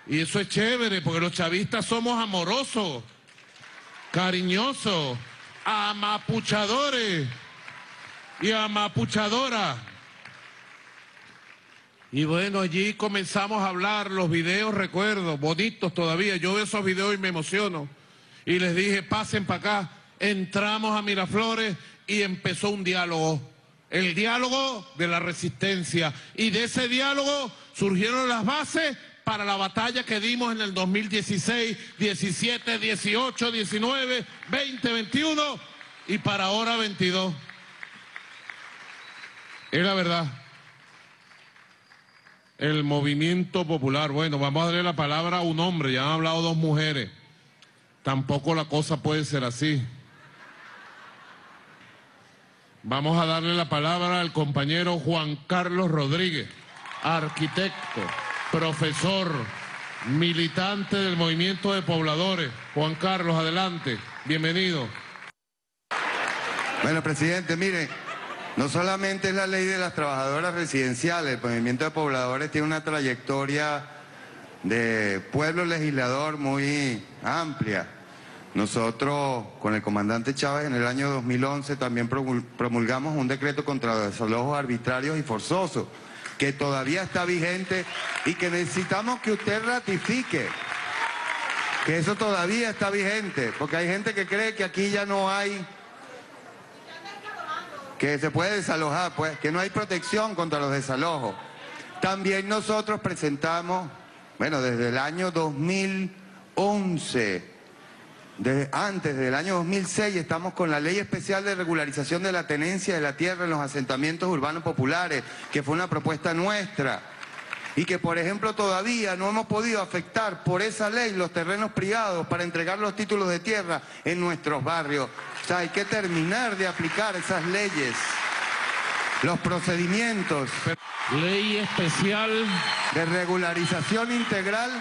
S3: Y eso es chévere porque los chavistas somos amorosos, cariñosos, amapuchadores y amapuchadoras. Y bueno, allí comenzamos a hablar, los videos, recuerdo, bonitos todavía. Yo veo esos videos y me emociono. Y les dije, pasen para acá. Entramos a Miraflores y empezó un diálogo. El diálogo de la resistencia. Y de ese diálogo surgieron las bases para la batalla que dimos en el 2016, 17, 18, 19, 20, 21 y para ahora 22. Es la verdad el movimiento popular. Bueno, vamos a darle la palabra a un hombre, ya han hablado dos mujeres. Tampoco la cosa puede ser así. Vamos a darle la palabra al compañero Juan Carlos Rodríguez, arquitecto, profesor, militante del movimiento de pobladores. Juan Carlos, adelante, bienvenido.
S11: Bueno, presidente, mire, no solamente es la ley de las trabajadoras residenciales, el movimiento de pobladores tiene una trayectoria de pueblo legislador muy amplia. Nosotros, con el comandante Chávez, en el año 2011 también promulgamos un decreto contra desalojos arbitrarios y forzosos, que todavía está vigente y que necesitamos que usted ratifique, que eso todavía está vigente, porque hay gente que cree que aquí ya no hay que se puede desalojar, pues, que no hay protección contra los desalojos. También nosotros presentamos, bueno, desde el año 2011, desde antes del año 2006, estamos con la Ley Especial de Regularización de la Tenencia de la Tierra en los asentamientos urbanos populares, que fue una propuesta nuestra. y que, por ejemplo, todavía no hemos podido afectar por esa ley los terrenos privados para entregar los títulos de tierra en nuestros barrios. O sea, hay que terminar de aplicar esas leyes, los procedimientos.
S3: Ley especial.
S11: De regularización integral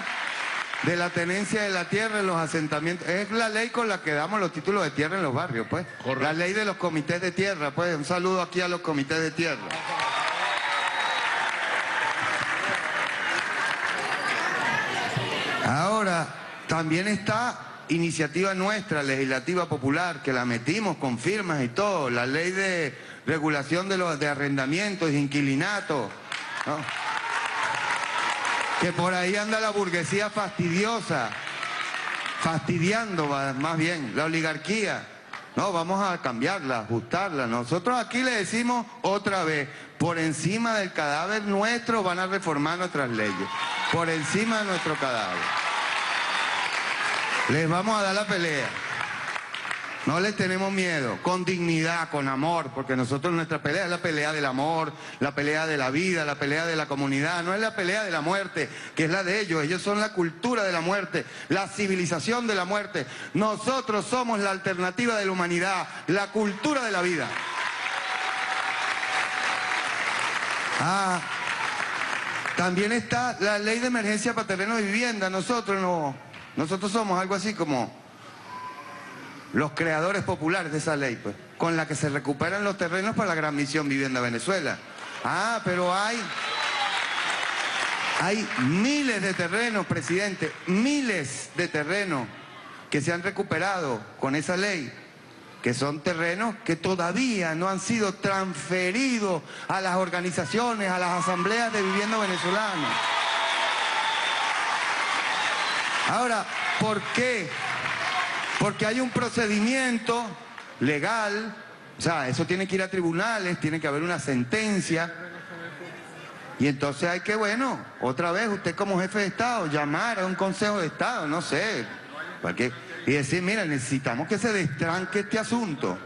S11: de la tenencia de la tierra en los asentamientos. Es la ley con la que damos los títulos de tierra en los barrios, pues. La ley de los comités de tierra, pues. Un saludo aquí a los comités de tierra. Ahora, también está iniciativa nuestra, legislativa popular, que la metimos con firmas y todo, la ley de regulación de los de arrendamientos, de inquilinato, ¿no? Que por ahí anda la burguesía fastidiosa, fastidiando más bien la oligarquía. No, vamos a cambiarla, ajustarla. Nosotros aquí le decimos otra vez, por encima del cadáver nuestro van a reformar nuestras leyes, por encima de nuestro cadáver. Les vamos a dar la pelea. No les tenemos miedo, con dignidad, con amor, porque nosotros nuestra pelea es la pelea del amor, la pelea de la vida, la pelea de la comunidad, no es la pelea de la muerte, que es la de ellos. Ellos son la cultura de la muerte, la civilización de la muerte. Nosotros somos la alternativa de la humanidad, la cultura de la vida. Ah, también está la ley de emergencia para terreno de vivienda. Nosotros no, nosotros somos algo así como los creadores populares de esa ley, pues, con la que se recuperan los terrenos para la gran misión Vivienda Venezuela. Ah, pero hay, hay miles de terrenos, presidente, miles de terrenos que se han recuperado con esa ley, que son terrenos que todavía no han sido transferidos a las organizaciones, a las asambleas de vivienda venezolanas. Ahora, ¿por qué? Porque hay un procedimiento legal, o sea, eso tiene que ir a tribunales, tiene que haber una sentencia. Y entonces hay que, bueno, otra vez usted como jefe de Estado, llamar a un consejo de Estado, no sé, y decir, mira, necesitamos que se destranque este asunto.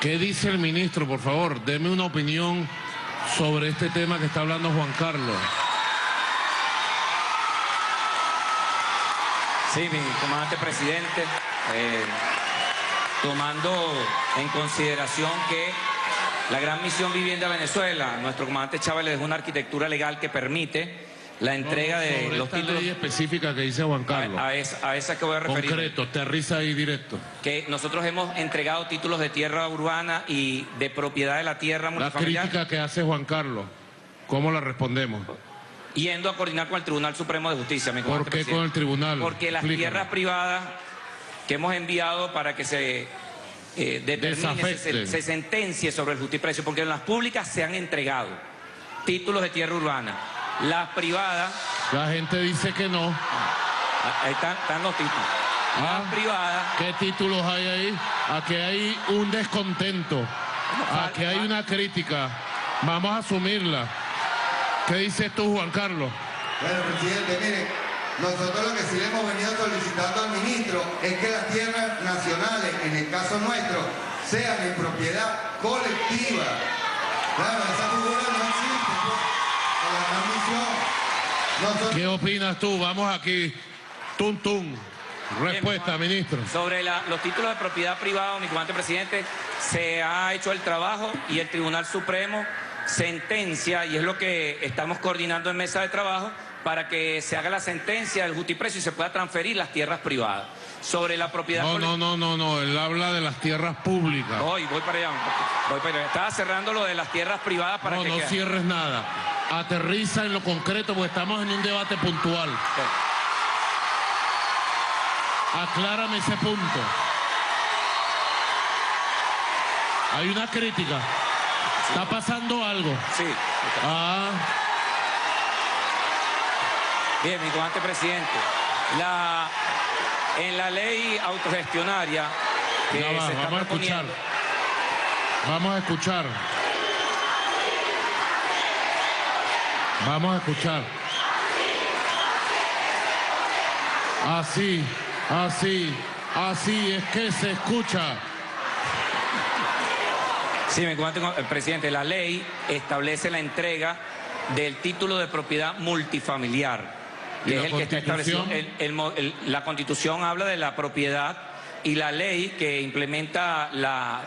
S3: ¿Qué dice el ministro, por favor? Deme una opinión sobre este tema que está hablando Juan Carlos.
S12: Sí, mi comandante presidente, eh, tomando en consideración que la gran misión Vivienda Venezuela, nuestro comandante Chávez le dejó una arquitectura legal que permite la entrega de los
S3: esta
S12: títulos
S3: ley específica que dice Juan Carlos.
S12: a, esa, a esa que voy a referir.
S3: Concreto, aterriza ahí directo.
S12: Que nosotros hemos entregado títulos de tierra urbana y de propiedad de la tierra
S3: La
S12: multifamiliar.
S3: crítica que hace Juan Carlos, ¿cómo la respondemos?
S12: Yendo a coordinar con el Tribunal Supremo de Justicia.
S3: ¿Por qué con el tribunal?
S12: Porque las
S3: Explícame.
S12: tierras privadas que hemos enviado para que se eh, determine, se, se sentencie sobre el justiprecio, porque en las públicas se han entregado títulos de tierra urbana. Las privadas,
S3: La gente dice que no.
S12: ahí están, están los títulos.
S3: Ah,
S12: Las privadas,
S3: ¿Qué títulos hay ahí? Aquí hay un descontento. Aquí hay una crítica. Vamos a asumirla. ¿Qué dices tú, Juan Carlos?
S11: Bueno, presidente, mire, nosotros lo que sí le hemos venido solicitando al ministro es que las tierras nacionales, en el caso nuestro, sean en propiedad colectiva. Claro, esa figura no existe, pues, en la gran misión. Nosotros-
S3: ¿Qué opinas tú? Vamos aquí. Tum, tum. Respuesta, ministro.
S12: sobre la- los títulos de propiedad privada, mi comandante presidente, se ha hecho el trabajo y el Tribunal Supremo sentencia, y es lo que estamos coordinando en mesa de trabajo, para que se haga la sentencia del justiprecio y se pueda transferir las tierras privadas. Sobre la propiedad
S3: No, no, no, no, no. Él habla de las tierras públicas.
S12: Voy, voy para allá. Voy para allá. Estaba cerrando lo de las tierras privadas para
S3: No,
S12: que
S3: no
S12: quede-
S3: cierres nada. Aterriza en lo concreto porque estamos en un debate puntual. Aclárame ese punto. Hay una crítica. Está pasando algo.
S12: Sí.
S3: Ah,
S12: Bien, mi comandante presidente. La, en la ley autogestionaria que
S3: ya va,
S12: se
S3: vamos a escuchar. Vamos a escuchar. Vamos a escuchar. Así, así, así es que se escucha.
S12: Sí, me el presidente. La ley establece la entrega del título de propiedad multifamiliar,
S3: ¿Y
S12: que
S3: la
S12: es el que está establecido.
S3: Constitución?
S12: el- el mo- el- la Constitución habla de la propiedad y la ley que implementa la,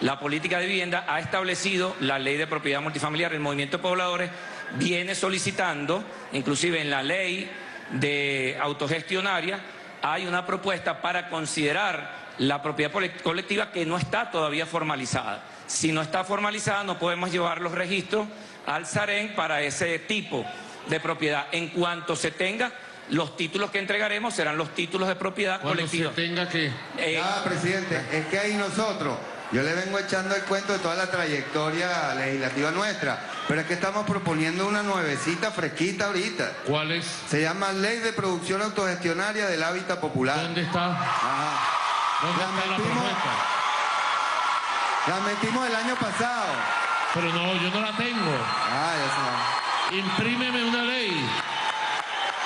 S12: la política de vivienda ha establecido la ley de propiedad multifamiliar. El movimiento de pobladores viene solicitando, inclusive en la ley de autogestionaria, hay una propuesta para considerar la propiedad colectiva que no está todavía formalizada. Si no está formalizada, no podemos llevar los registros al SAREN para ese tipo de propiedad. En cuanto se tenga, los títulos que entregaremos serán los títulos de propiedad
S3: Cuando se
S12: colectiva.
S3: tenga que...
S12: Eh,
S11: Ah, presidente, es que ahí nosotros, yo le vengo echando el cuento de toda la trayectoria legislativa nuestra, pero es que estamos proponiendo una nuevecita fresquita ahorita.
S3: ¿Cuál es?
S11: Se llama Ley de Producción Autogestionaria del Hábitat Popular.
S3: ¿Dónde está?
S11: Ajá.
S3: ¿Dónde
S11: La
S3: está la
S11: metimos-
S3: propuesta?
S11: La metimos el año pasado.
S3: Pero no, yo no la tengo.
S11: Ah, ya se
S3: Imprímeme una ley.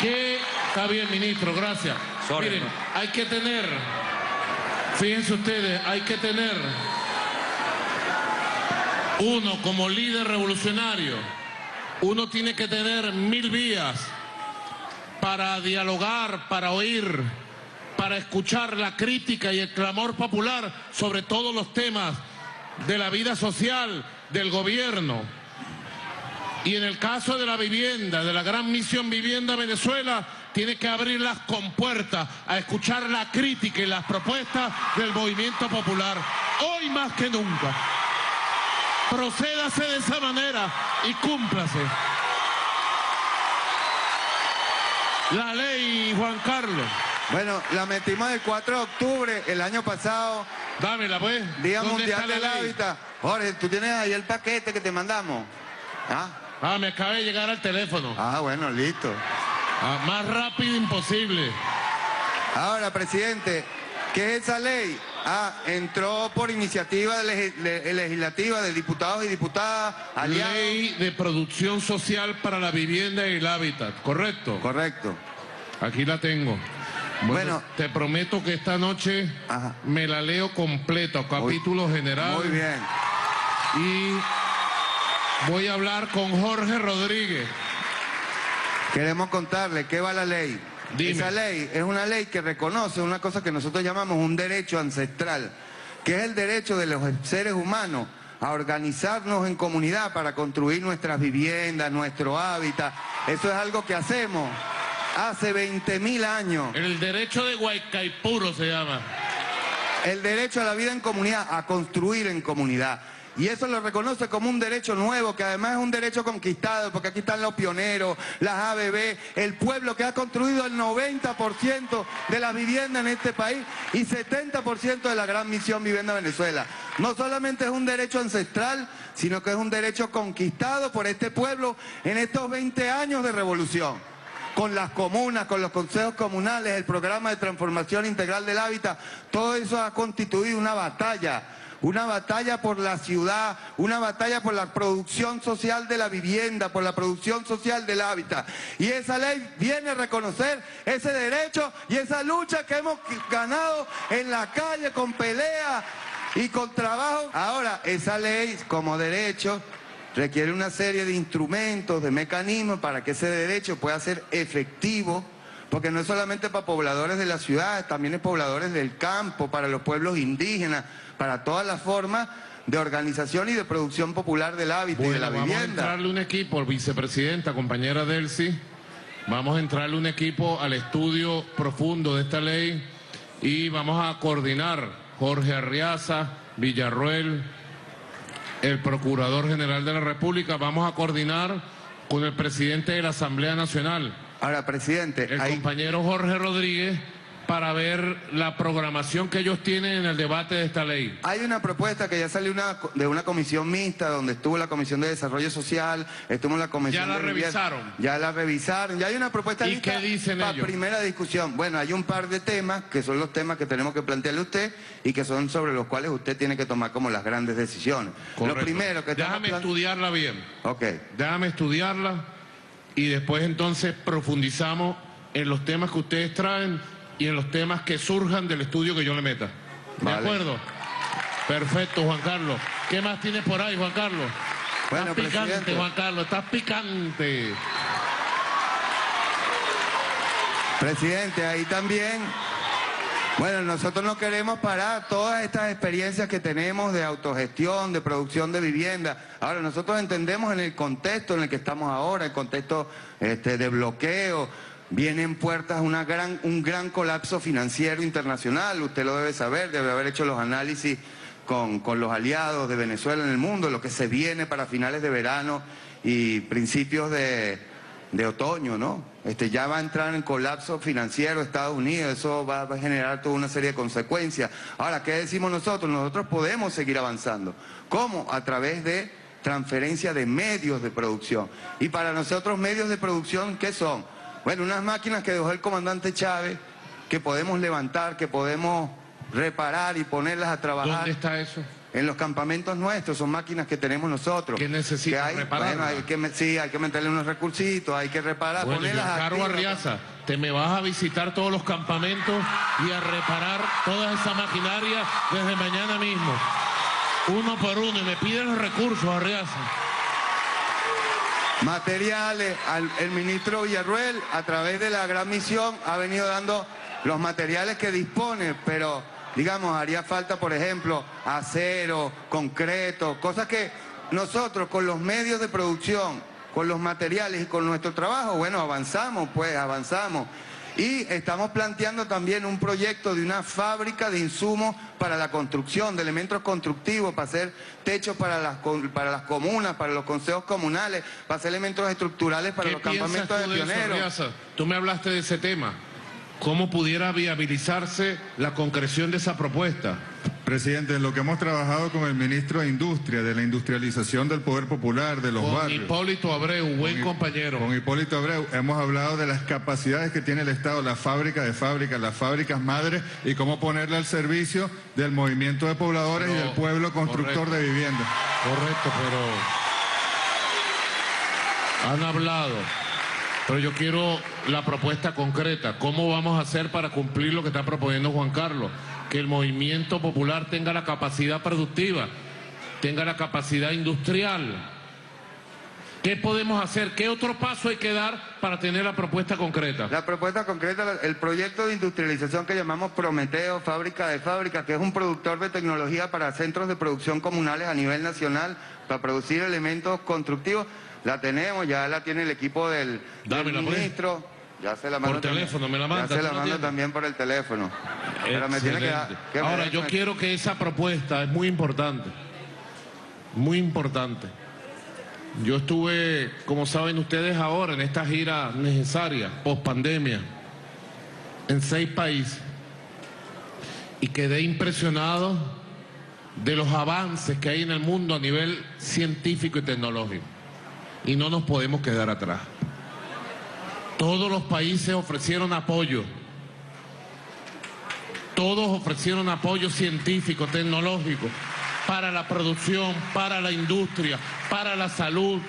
S3: Que está bien, ministro, gracias.
S12: Sorry,
S3: Miren,
S12: no.
S3: hay que tener, fíjense ustedes, hay que tener uno como líder revolucionario, uno tiene que tener mil vías para dialogar, para oír, para escuchar la crítica y el clamor popular sobre todos los temas de la vida social del gobierno. Y en el caso de la vivienda, de la gran misión Vivienda Venezuela, tiene que abrir las compuertas a escuchar la crítica y las propuestas del movimiento popular, hoy más que nunca. Procédase de esa manera y cúmplase. La ley, Juan Carlos.
S11: Bueno, la metimos el 4 de octubre el año pasado,
S3: Dámela, pues.
S11: Día
S3: ¿Dónde
S11: Mundial del? Hábitat. Jorge, tú tienes ahí el paquete que te mandamos. Ah,
S3: Ah, me acaba de llegar al teléfono.
S11: ah bueno, listo.
S3: Ah, más rápido imposible.
S11: Ahora, presidente, ¿qué es esa ley? Ah, entró por iniciativa legi- le- legislativa de diputados y diputadas aliados.
S3: Ley de producción social para la vivienda y el hábitat, ¿correcto?
S11: Correcto.
S3: Aquí la tengo. Bueno,
S11: Bueno.
S3: te prometo que esta noche
S11: Ajá.
S3: me la leo completa, capítulo general.
S11: Muy bien.
S3: Y voy a hablar con Jorge Rodríguez.
S11: Queremos contarle qué va la ley.
S3: Dime.
S11: Esa ley es una ley que reconoce una cosa que nosotros llamamos un derecho ancestral, que es el derecho de los seres humanos a organizarnos en comunidad para construir nuestras viviendas, nuestro hábitat. Eso es algo que hacemos hace 20 mil años.
S3: El derecho de Guaycaipuro se llama.
S11: El derecho a la vida en comunidad, a construir en comunidad. Y eso lo reconoce como un derecho nuevo, que además es un derecho conquistado, porque aquí están los pioneros, las ABB, el pueblo que ha construido el 90% de las viviendas en este país y 70% de la gran misión Vivienda Venezuela. No solamente es un derecho ancestral, sino que es un derecho conquistado por este pueblo en estos 20 años de revolución con las comunas, con los consejos comunales, el programa de transformación integral del hábitat, todo eso ha constituido una batalla, una batalla por la ciudad, una batalla por la producción social de la vivienda, por la producción social del hábitat. Y esa ley viene a reconocer ese derecho y esa lucha que hemos ganado en la calle con pelea y con trabajo. Ahora, esa ley como derecho requiere una serie de instrumentos, de mecanismos para que ese derecho pueda ser efectivo, porque no es solamente para pobladores de las ciudades, también es pobladores del campo, para los pueblos indígenas, para todas las formas de organización y de producción popular del hábitat y de la
S3: vamos a
S11: vivienda.
S3: entrarle un equipo, vicepresidenta, compañera Delcy, vamos a entrarle un equipo al estudio profundo de esta ley y vamos a coordinar Jorge Arriaza, Villarruel, el Procurador General de la República, vamos a coordinar con el presidente de la Asamblea Nacional,
S11: Ahora, presidente,
S3: el compañero Jorge Rodríguez, para ver la programación que ellos tienen en el debate de esta ley.
S11: Hay una propuesta que ya salió una- de una comisión mixta donde estuvo la Comisión de Desarrollo Social, estuvo la Comisión
S3: Ya la
S11: de
S3: revisaron.
S11: Ya la revisaron. Ya hay una propuesta
S3: ¿Y
S11: lista
S3: qué dicen
S11: para
S3: ellos?
S11: primera discusión. Bueno, hay un par de temas que son los temas que tenemos que plantearle a usted y que son sobre los cuales usted tiene que tomar como las grandes decisiones.
S3: Correcto.
S11: Lo primero que
S3: Déjame
S11: plan-
S3: estudiarla bien.
S11: Ok.
S3: Déjame estudiarla y después entonces profundizamos en los temas que ustedes traen y en los temas que surjan del estudio que yo le meta. ¿De
S11: Vale.
S3: acuerdo? Perfecto, Juan Carlos. ¿Qué más tienes por ahí, Juan Carlos?
S11: Bueno,
S3: estás picante,
S11: presidente.
S3: Juan Carlos, estás picante.
S11: Presidente, ahí también. Bueno, nosotros no queremos parar todas estas experiencias que tenemos de autogestión, de producción de vivienda. Ahora, nosotros entendemos en el contexto en el que estamos ahora, el contexto este, de bloqueo, vienen puertas una gran, un gran colapso financiero internacional. Usted lo debe saber, debe haber hecho los análisis con, con los aliados de Venezuela en el mundo, lo que se viene para finales de verano y principios de, de otoño, ¿no? Este, ya va a entrar en colapso financiero Estados Unidos, eso va, va a generar toda una serie de consecuencias. Ahora, ¿qué decimos nosotros? Nosotros podemos seguir avanzando. ¿Cómo? A través de transferencia de medios de producción. Y para nosotros medios de producción, ¿qué son? Bueno, unas máquinas que dejó el comandante Chávez, que podemos levantar, que podemos reparar y ponerlas a trabajar.
S3: ¿Dónde está eso?
S11: En los campamentos nuestros, son máquinas que tenemos nosotros.
S3: ¿Qué necesitan
S11: hay,
S3: repararlas?
S11: bueno, hay que, sí, hay que meterle unos recursitos, hay que reparar,
S3: Bueno,
S11: ponerlas
S3: a
S11: activas.
S3: Riaza, te me vas a visitar todos los campamentos y a reparar toda esa maquinaria desde mañana mismo. Uno por uno y me piden los recursos, Arriaza.
S11: Materiales, al- el ministro Villarruel, a través de la gran misión, ha venido dando los materiales que dispone, pero, digamos, haría falta, por ejemplo, acero, concreto, cosas que nosotros con los medios de producción, con los materiales y con nuestro trabajo, bueno, avanzamos, pues, avanzamos. Y estamos planteando también un proyecto de una fábrica de insumos para la construcción, de elementos constructivos, para hacer techos para las, para las comunas, para los consejos comunales, para hacer elementos estructurales para
S3: ¿Qué
S11: los campamentos de
S3: de eso,
S11: pioneros.
S3: Riaza? Tú me hablaste de ese tema. ¿Cómo pudiera viabilizarse la concreción de esa propuesta?
S4: Presidente, en lo que hemos trabajado con el ministro de Industria, de la industrialización del poder popular, de los
S3: Con
S4: barrios.
S3: Hipólito Abreu, buen
S4: Con
S3: compañero.
S4: Con Hipólito Abreu hemos hablado de las capacidades que tiene el Estado, la fábrica de fábricas, las fábricas madres y cómo ponerle al servicio del movimiento de pobladores y del pueblo constructor
S3: correcto.
S4: de vivienda.
S3: Correcto, pero han hablado. Pero yo quiero la propuesta concreta. ¿Cómo vamos a hacer para cumplir lo que está proponiendo Juan Carlos? Que el movimiento popular tenga la capacidad productiva, tenga la capacidad industrial. ¿Qué podemos hacer? ¿Qué otro paso hay que dar para tener la propuesta concreta?
S11: La propuesta concreta, el proyecto de industrialización que llamamos Prometeo, fábrica de fábrica, que es un productor de tecnología para centros de producción comunales a nivel nacional, para producir elementos constructivos, la tenemos, ya la tiene el equipo del,
S3: pues.
S11: ministro. Ya se la mando
S3: Por
S11: también.
S3: teléfono, me la manda,
S11: Ya se
S3: ¿tú
S11: la mando también por el teléfono. Pero me tiene que dar... Que
S3: Ahora, yo quiero que esa propuesta es muy importante. Muy importante. Yo estuve, como saben ustedes ahora, en esta gira necesaria, post pandemia, en seis países. Y quedé impresionado de los avances que hay en el mundo a nivel científico y tecnológico. Y no nos podemos quedar atrás. Todos los países ofrecieron apoyo. Todos ofrecieron apoyo científico, tecnológico, para la producción, para la industria, para la salud.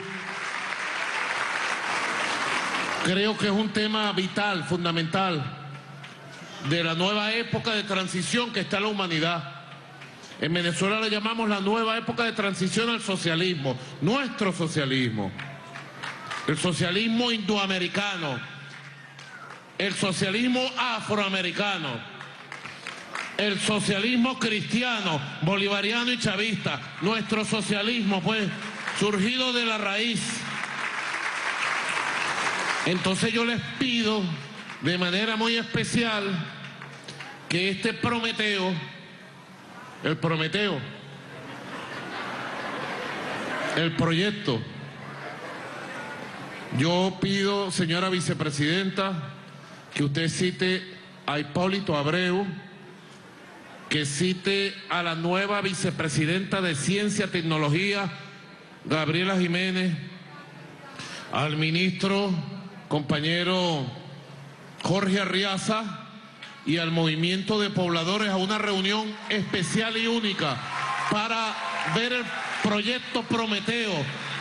S3: Creo que es un tema vital, fundamental, de la nueva época de transición que está la humanidad. En Venezuela le llamamos la nueva época de transición al socialismo, nuestro socialismo, el socialismo indoamericano, el socialismo afroamericano, el socialismo cristiano, bolivariano y chavista, nuestro socialismo, pues, surgido de la raíz. Entonces yo les pido de manera muy especial que este Prometeo, el Prometeo, el proyecto, yo pido, señora vicepresidenta, que usted cite a Hipólito Abreu, que cite a la nueva vicepresidenta de Ciencia y Tecnología, Gabriela Jiménez, al ministro, compañero Jorge Arriaza, y al movimiento de pobladores a una reunión especial y única para ver el proyecto Prometeo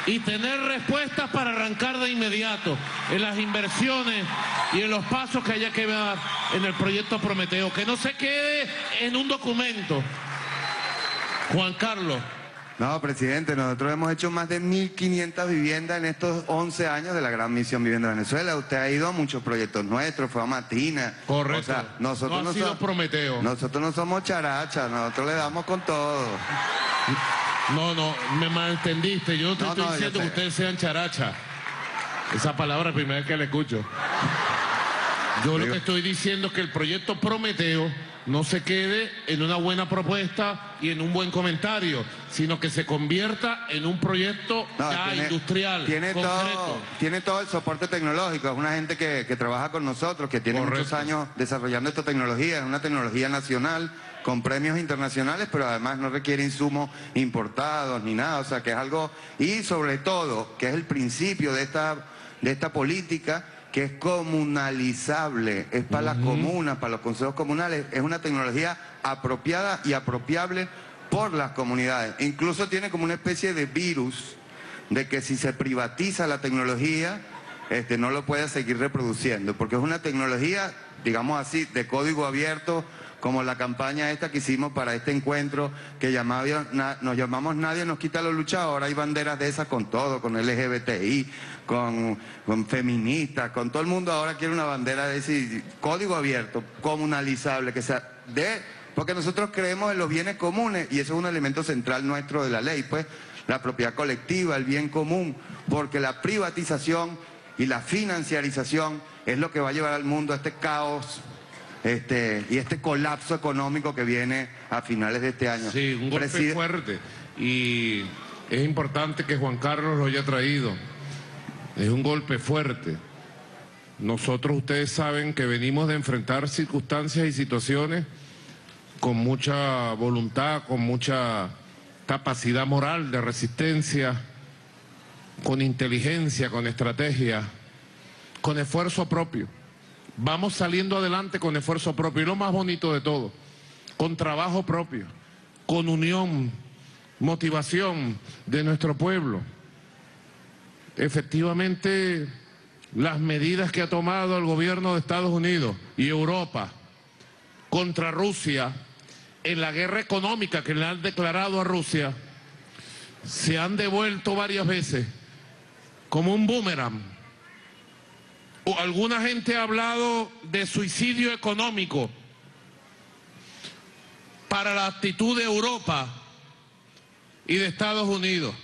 S3: y tener respuestas para arrancar de inmediato en las inversiones y en los pasos que haya que dar en el proyecto Prometeo. Que no se quede en un documento, Juan Carlos.
S11: No, presidente, nosotros hemos hecho más de 1.500 viviendas en estos 11 años de la Gran Misión Vivienda Venezuela. Usted ha ido a muchos proyectos nuestros, fue a Matina.
S3: Correcto.
S11: O sea, nosotros
S3: no ha sido Prometeo.
S11: Nosotros no somos charachas, nosotros le damos con todo.
S3: No, no, me malentendiste. Yo no te
S11: No,
S3: estoy
S11: no,
S3: diciendo que ustedes sean characha. Esa palabra es la primera vez que la escucho. Yo lo que estoy diciendo es que el proyecto Prometeo no se quede en una buena propuesta y en un buen comentario, sino que se convierta en un proyecto
S11: No,
S3: ya
S11: tiene-
S3: industrial,
S11: Tiene
S3: concreto.
S11: todo, tiene todo el soporte tecnológico. Es una gente que, que trabaja con nosotros, que tiene muchos años desarrollando esta tecnología. Es una tecnología nacional con premios internacionales, pero además no requiere insumos importados ni nada. O sea, que es algo... Y sobre todo, que es el principio de esta, de esta política, que es comunalizable. Es para las comunas, para los consejos comunales. Es una tecnología apropiada y apropiable por las comunidades. Incluso tiene como una especie de virus de que si se privatiza la tecnología, este, no lo puede seguir reproduciendo, porque es una tecnología, digamos así, de código abierto, como la campaña esta que hicimos para este encuentro, que llamaba, nos llamamos Nadie nos quita los luchadores, ahora hay banderas de esas con todo, con LGBTI, con, con feministas, con todo el mundo ahora quiere una bandera de ese código abierto, comunalizable, que sea de porque nosotros creemos en los bienes comunes y eso es un elemento central nuestro de la ley, pues la propiedad colectiva, el bien común, porque la privatización y la financiarización es lo que va a llevar al mundo a este caos este, y este colapso económico que viene a finales de este año.
S3: Sí, un golpe
S11: Preside-
S3: fuerte. Y es importante que Juan Carlos lo haya traído. Es un golpe fuerte. Nosotros, ustedes saben que venimos de enfrentar circunstancias y situaciones con mucha voluntad, con mucha capacidad moral de resistencia, con inteligencia, con estrategia, con esfuerzo propio. Vamos saliendo adelante con esfuerzo propio. Y lo más bonito de todo, con trabajo propio, con unión, motivación de nuestro pueblo. Efectivamente, las medidas que ha tomado el gobierno de Estados Unidos y Europa contra Rusia en la guerra económica que le han declarado a Rusia se han devuelto varias veces como un boomerang. Alguna gente ha hablado de suicidio económico para la actitud de Europa y de Estados Unidos.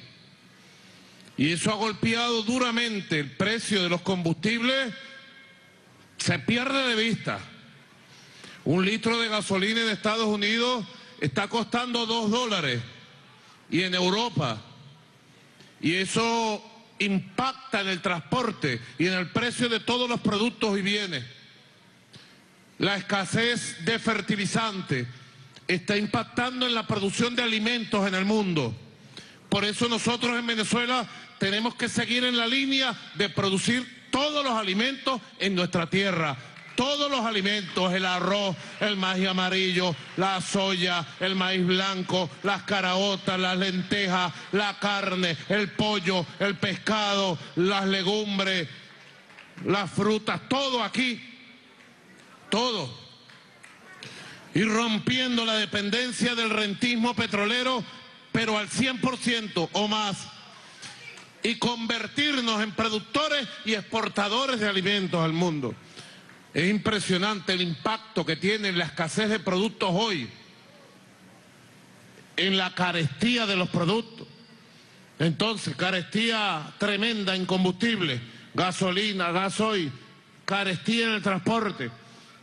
S3: Y eso ha golpeado duramente el precio de los combustibles, se pierde de vista. Un litro de gasolina en Estados Unidos está costando dos dólares y en Europa. Y eso impacta en el transporte y en el precio de todos los productos y bienes. La escasez de fertilizantes está impactando en la producción de alimentos en el mundo. Por eso nosotros en Venezuela tenemos que seguir en la línea de producir todos los alimentos en nuestra tierra. Todos los alimentos, el arroz, el maíz amarillo, la soya, el maíz blanco, las caraotas, las lentejas, la carne, el pollo, el pescado, las legumbres, las frutas, todo aquí, todo. Y rompiendo la dependencia del rentismo petrolero, pero al 100% o más. Y convertirnos en productores y exportadores de alimentos al mundo. Es impresionante el impacto que tiene la escasez de productos hoy, en la carestía de los productos. Entonces, carestía tremenda en combustible, gasolina, gasoil, carestía en el transporte,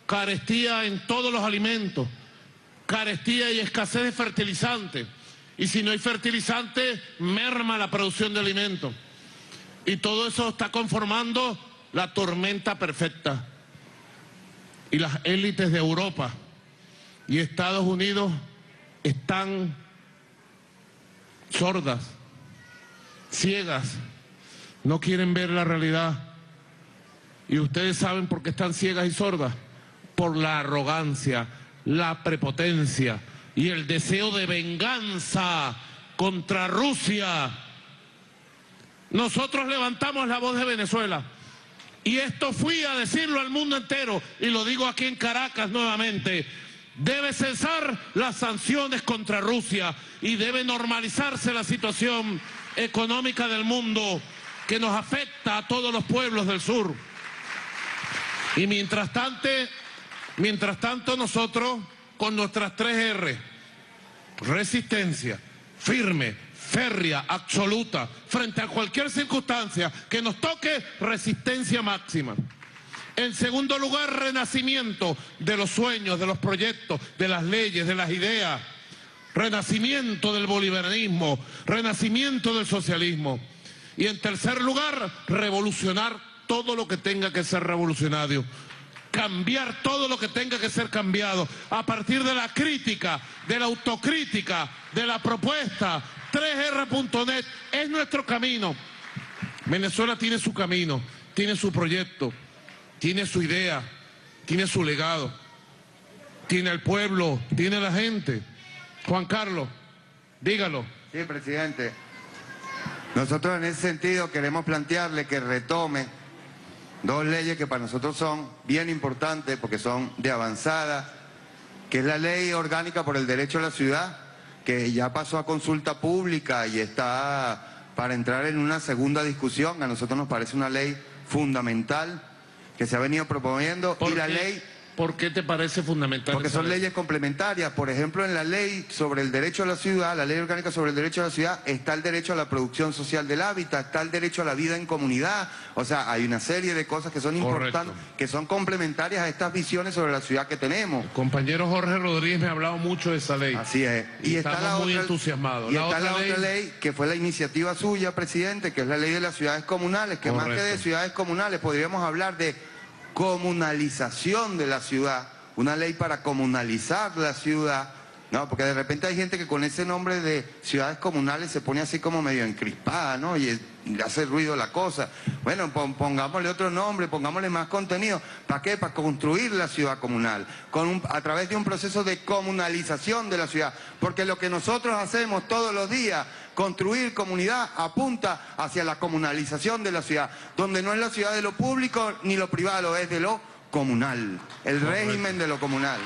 S3: carestía en todos los alimentos, carestía y escasez de fertilizantes. Y si no hay fertilizantes, merma la producción de alimentos. Y todo eso está conformando la tormenta perfecta y las élites de Europa y Estados Unidos están sordas, ciegas, no quieren ver la realidad. Y ustedes saben por qué están ciegas y sordas, por la arrogancia, la prepotencia y el deseo de venganza contra Rusia. Nosotros levantamos la voz de Venezuela. Y esto fui a decirlo al mundo entero, y lo digo aquí en Caracas nuevamente. Debe cesar las sanciones contra Rusia y debe normalizarse la situación económica del mundo que nos afecta a todos los pueblos del sur. Y mientras tanto, mientras tanto nosotros con nuestras tres R, resistencia, firme, férrea, absoluta, frente a cualquier circunstancia que nos toque, resistencia máxima. En segundo lugar, renacimiento de los sueños, de los proyectos, de las leyes, de las ideas. Renacimiento del bolivarianismo, renacimiento del socialismo. Y en tercer lugar, revolucionar todo lo que tenga que ser revolucionario. Cambiar todo lo que tenga que ser cambiado a partir de la crítica, de la autocrítica, de la propuesta. 3R.net es nuestro camino. Venezuela tiene su camino, tiene su proyecto tiene su idea, tiene su legado, tiene el pueblo, tiene la gente. Juan Carlos, dígalo.
S11: Sí, presidente. Nosotros en ese sentido queremos plantearle que retome dos leyes que para nosotros son bien importantes porque son de avanzada, que es la ley orgánica por el derecho a la ciudad, que ya pasó a consulta pública y está para entrar en una segunda discusión. A nosotros nos parece una ley fundamental que se ha venido proponiendo y la ley...
S3: ¿Por qué te parece fundamental?
S11: Porque son leyes complementarias. Por ejemplo, en la ley sobre el derecho a la ciudad, la ley orgánica sobre el derecho a la ciudad, está el derecho a la producción social del hábitat, está el derecho a la vida en comunidad. O sea, hay una serie de cosas que son importantes, que son complementarias a estas visiones sobre la ciudad que tenemos.
S3: El compañero Jorge Rodríguez me ha hablado mucho de esa ley.
S11: Así es.
S3: Y, está la muy entusiasmado.
S11: Y está la otra ley que fue la iniciativa suya, presidente, que es la ley de las ciudades comunales, que más que de ciudades comunales podríamos hablar de comunalización de la ciudad, una ley para comunalizar la ciudad, ¿no? Porque de repente hay gente que con ese nombre de ciudades comunales se pone así como medio encrispada, ¿no? Y le hace ruido la cosa. Bueno, pongámosle otro nombre, pongámosle más contenido. ¿Para qué? Para construir la ciudad comunal, con a través de un proceso de comunalización de la ciudad. Porque lo que nosotros hacemos todos los días Construir comunidad apunta hacia la comunalización de la ciudad, donde no es la ciudad de lo público ni lo privado, es de lo comunal, el régimen de lo comunal.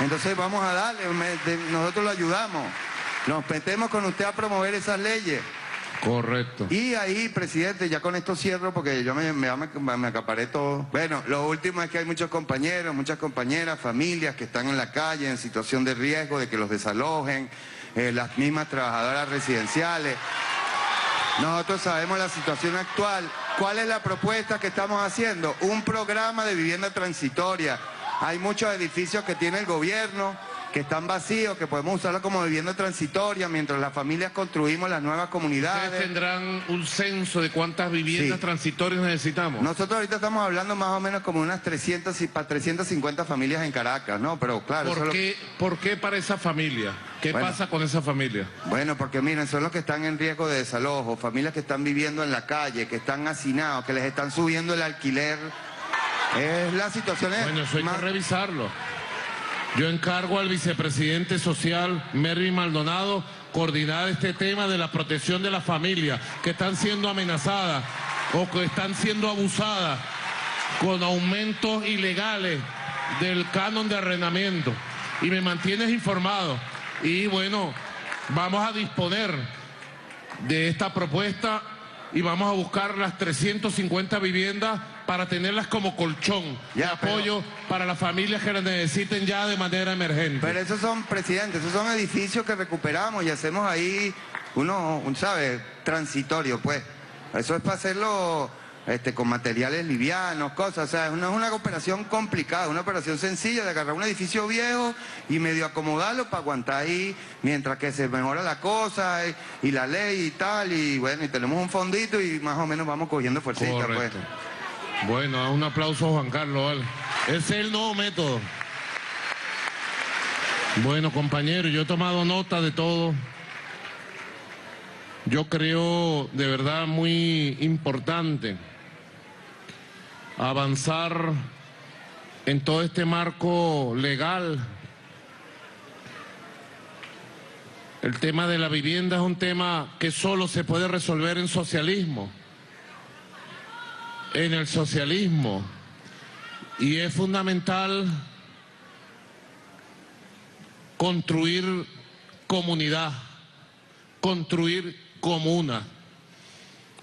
S11: Entonces vamos a darle, nosotros lo ayudamos, nos metemos con usted a promover esas leyes.
S3: Correcto.
S11: Y ahí, presidente, ya con esto cierro porque yo me, me, me, acaparé todo. Bueno, lo último es que hay muchos compañeros, muchas compañeras, familias que están en la calle en situación de riesgo de que los desalojen, eh, las mismas trabajadoras residenciales. Nosotros sabemos la situación actual. ¿Cuál es la propuesta que estamos haciendo? Un programa de vivienda transitoria. Hay muchos edificios que tiene el gobierno que están vacíos, que podemos usarlo como vivienda transitoria mientras las familias construimos las nuevas comunidades.
S3: ¿Ustedes tendrán un censo de cuántas viviendas transitorias necesitamos?
S11: Nosotros ahorita estamos hablando más o menos como unas 300 y para 350 familias en Caracas, ¿no? Pero claro...
S3: ¿Por, qué, ¿por qué para esa familia? ¿Qué pasa con esa familia?
S11: Bueno, porque miren, son los que están en riesgo de desalojo, familias que están viviendo en la calle, que están hacinados, que les están subiendo el alquiler. Es la situación...
S3: Bueno, eso hay que revisarlo. Yo encargo al vicepresidente social, Mervyn Maldonado, coordinar este tema de la protección de las familias que están siendo amenazadas o que están siendo abusadas con aumentos ilegales del canon de arrendamiento. Y me mantienes informado. Y bueno, vamos a disponer de esta propuesta y vamos a buscar las 350 viviendas para tenerlas como colchón de apoyo para las familias que las necesiten ya de manera emergente.
S11: Pero esos son, presidentes, esos son edificios que recuperamos y hacemos ahí uno, un, ¿sabe? Transitorio, pues. Eso es para hacerlo este, con materiales livianos, cosas. O sea, no es una operación complicada, una operación sencilla de agarrar un edificio viejo y medio acomodarlo para aguantar ahí mientras que se mejora la cosa y, la ley y tal. Y bueno, y tenemos un fondito y más o menos vamos cogiendo fuercita, pues.
S3: Bueno, un aplauso a Juan Carlos, ¿vale? Es el nuevo método. Bueno, compañeros, yo he tomado nota de todo. Yo creo de verdad muy importante avanzar en todo este marco legal. El tema de la vivienda es un tema que solo se puede resolver en socialismo en el socialismo y es fundamental construir comunidad, construir comuna.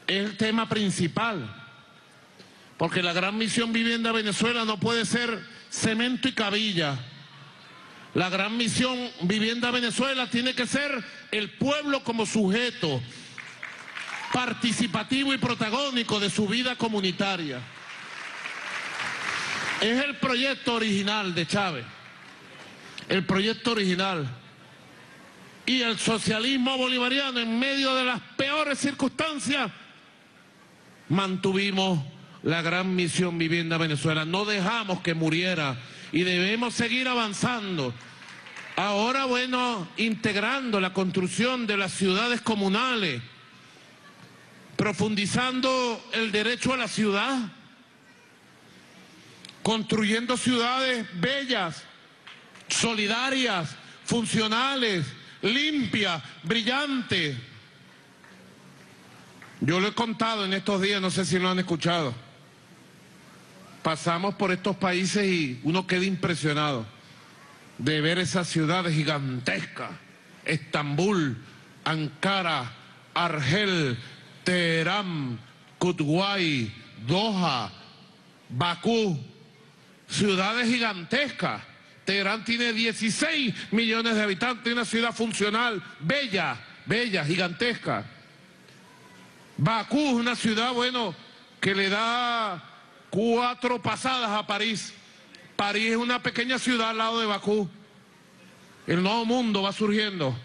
S3: Es el tema principal. Porque la gran misión Vivienda Venezuela no puede ser cemento y cabilla. La gran misión Vivienda Venezuela tiene que ser el pueblo como sujeto participativo y protagónico de su vida comunitaria. Es el proyecto original de Chávez, el proyecto original. Y el socialismo bolivariano en medio de las peores circunstancias mantuvimos la gran misión Vivienda Venezuela. No dejamos que muriera y debemos seguir avanzando. Ahora, bueno, integrando la construcción de las ciudades comunales, profundizando el derecho a la ciudad, construyendo ciudades bellas, solidarias, funcionales, limpias, brillantes. Yo lo he contado en estos días, no sé si lo han escuchado. Pasamos por estos países y uno queda impresionado de ver esas ciudades gigantescas. Estambul, Ankara, Argel, Teherán, Kutuay, Doha, Bakú, ciudades gigantescas. Teherán tiene 16 millones de habitantes, una ciudad funcional, bella, bella, gigantesca. Bakú es una ciudad, bueno, que le da cuatro pasadas a París. París es una pequeña ciudad al lado de Bakú. El nuevo mundo va surgiendo.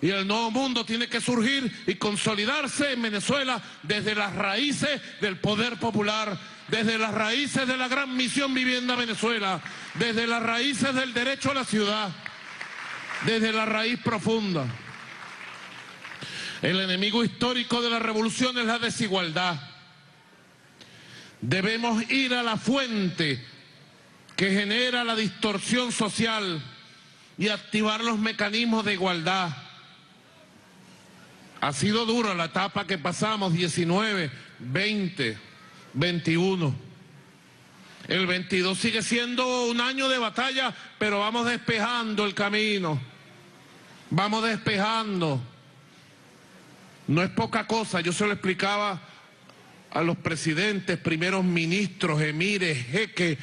S3: Y el nuevo mundo tiene que surgir y consolidarse en Venezuela desde las raíces del poder popular, desde las raíces de la gran misión Vivienda Venezuela, desde las raíces del derecho a la ciudad, desde la raíz profunda. El enemigo histórico de la revolución es la desigualdad. Debemos ir a la fuente que genera la distorsión social y activar los mecanismos de igualdad. Ha sido dura la etapa que pasamos, 19, 20, 21. El 22 sigue siendo un año de batalla, pero vamos despejando el camino. Vamos despejando. No es poca cosa, yo se lo explicaba a los presidentes, primeros ministros, emires, jeques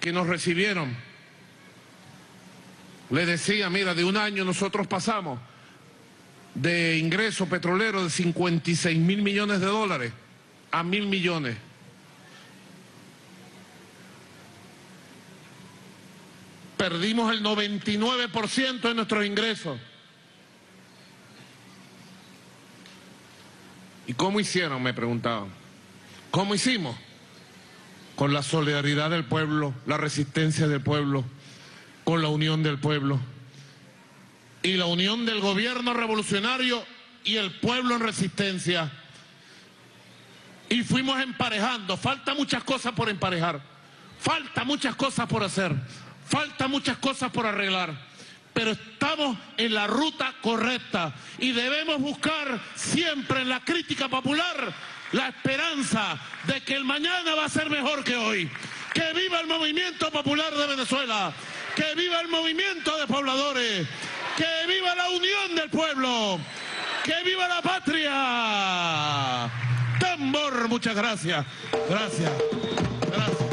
S3: que nos recibieron. Le decía, mira, de un año nosotros pasamos de ingreso petrolero de 56 mil millones de dólares a mil millones. Perdimos el 99% de nuestros ingresos. ¿Y cómo hicieron? Me preguntaban. ¿Cómo hicimos? Con la solidaridad del pueblo, la resistencia del pueblo, con la unión del pueblo y la unión del gobierno revolucionario y el pueblo en resistencia. Y fuimos emparejando. Falta muchas cosas por emparejar. Falta muchas cosas por hacer. Falta muchas cosas por arreglar pero estamos en la ruta correcta y debemos buscar siempre en la crítica popular la esperanza de que el mañana va a ser mejor que hoy. Que viva el movimiento popular de Venezuela, que viva el movimiento de pobladores, que viva la unión del pueblo, que viva la patria. Tambor, muchas gracias. Gracias. Gracias.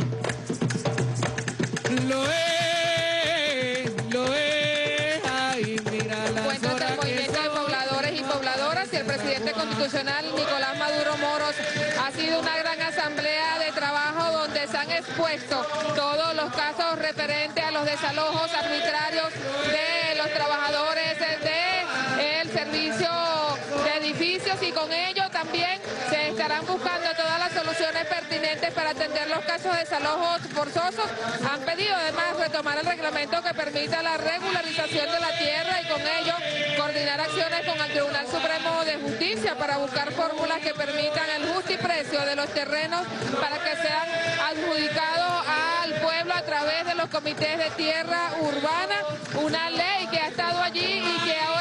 S13: Lo es, lo es. Ay, mira las
S2: movimiento de pobladores y pobladoras y el presidente constitucional Nicolás Maduro Moros ha sido una gran asamblea de trabajo donde se han expuesto todos los casos referentes a los desalojos arbitrarios de con ello también se estarán buscando todas las soluciones pertinentes para atender los casos de desalojos forzosos. Han pedido además retomar el reglamento que permita la regularización de la tierra y con ello coordinar acciones con el Tribunal Supremo de Justicia para buscar fórmulas que permitan el justo y precio de los terrenos para que sean adjudicados al pueblo a través de los comités de tierra urbana, una ley que ha estado allí y que ahora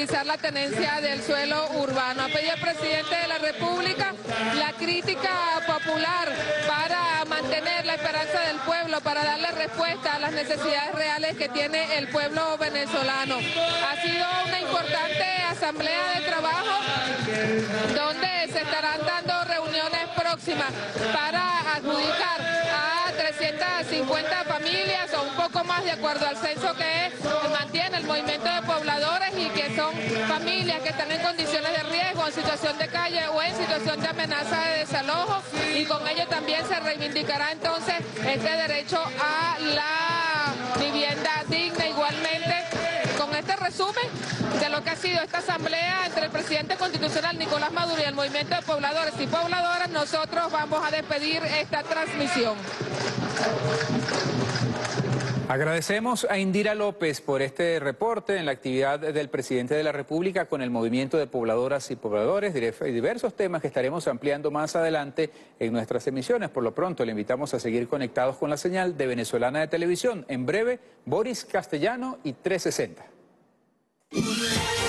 S2: la tenencia del suelo urbano. Ha pedido el presidente de la República la crítica popular para mantener la esperanza del pueblo para darle respuesta a las necesidades reales que tiene el pueblo venezolano. Ha sido una importante asamblea de trabajo donde se estarán dando reuniones próximas para adjudicar a 350 familias o un poco más de acuerdo al censo que mantiene el movimiento de pobladores y que son familias que están en condiciones de riesgo, en situación de calle o en situación de amenaza de desalojo. Y con ello también se reivindicará entonces este derecho a la vivienda resumen de lo que ha sido esta asamblea entre el presidente constitucional Nicolás Maduro y el movimiento de pobladores y pobladoras, nosotros vamos a despedir esta transmisión.
S14: Agradecemos a Indira López por este reporte en la actividad del presidente de la República con el movimiento de pobladoras y pobladores diversos temas que estaremos ampliando más adelante en nuestras emisiones. Por lo pronto, le invitamos a seguir conectados con la señal de Venezolana de Televisión. En breve, Boris Castellano y 360. Música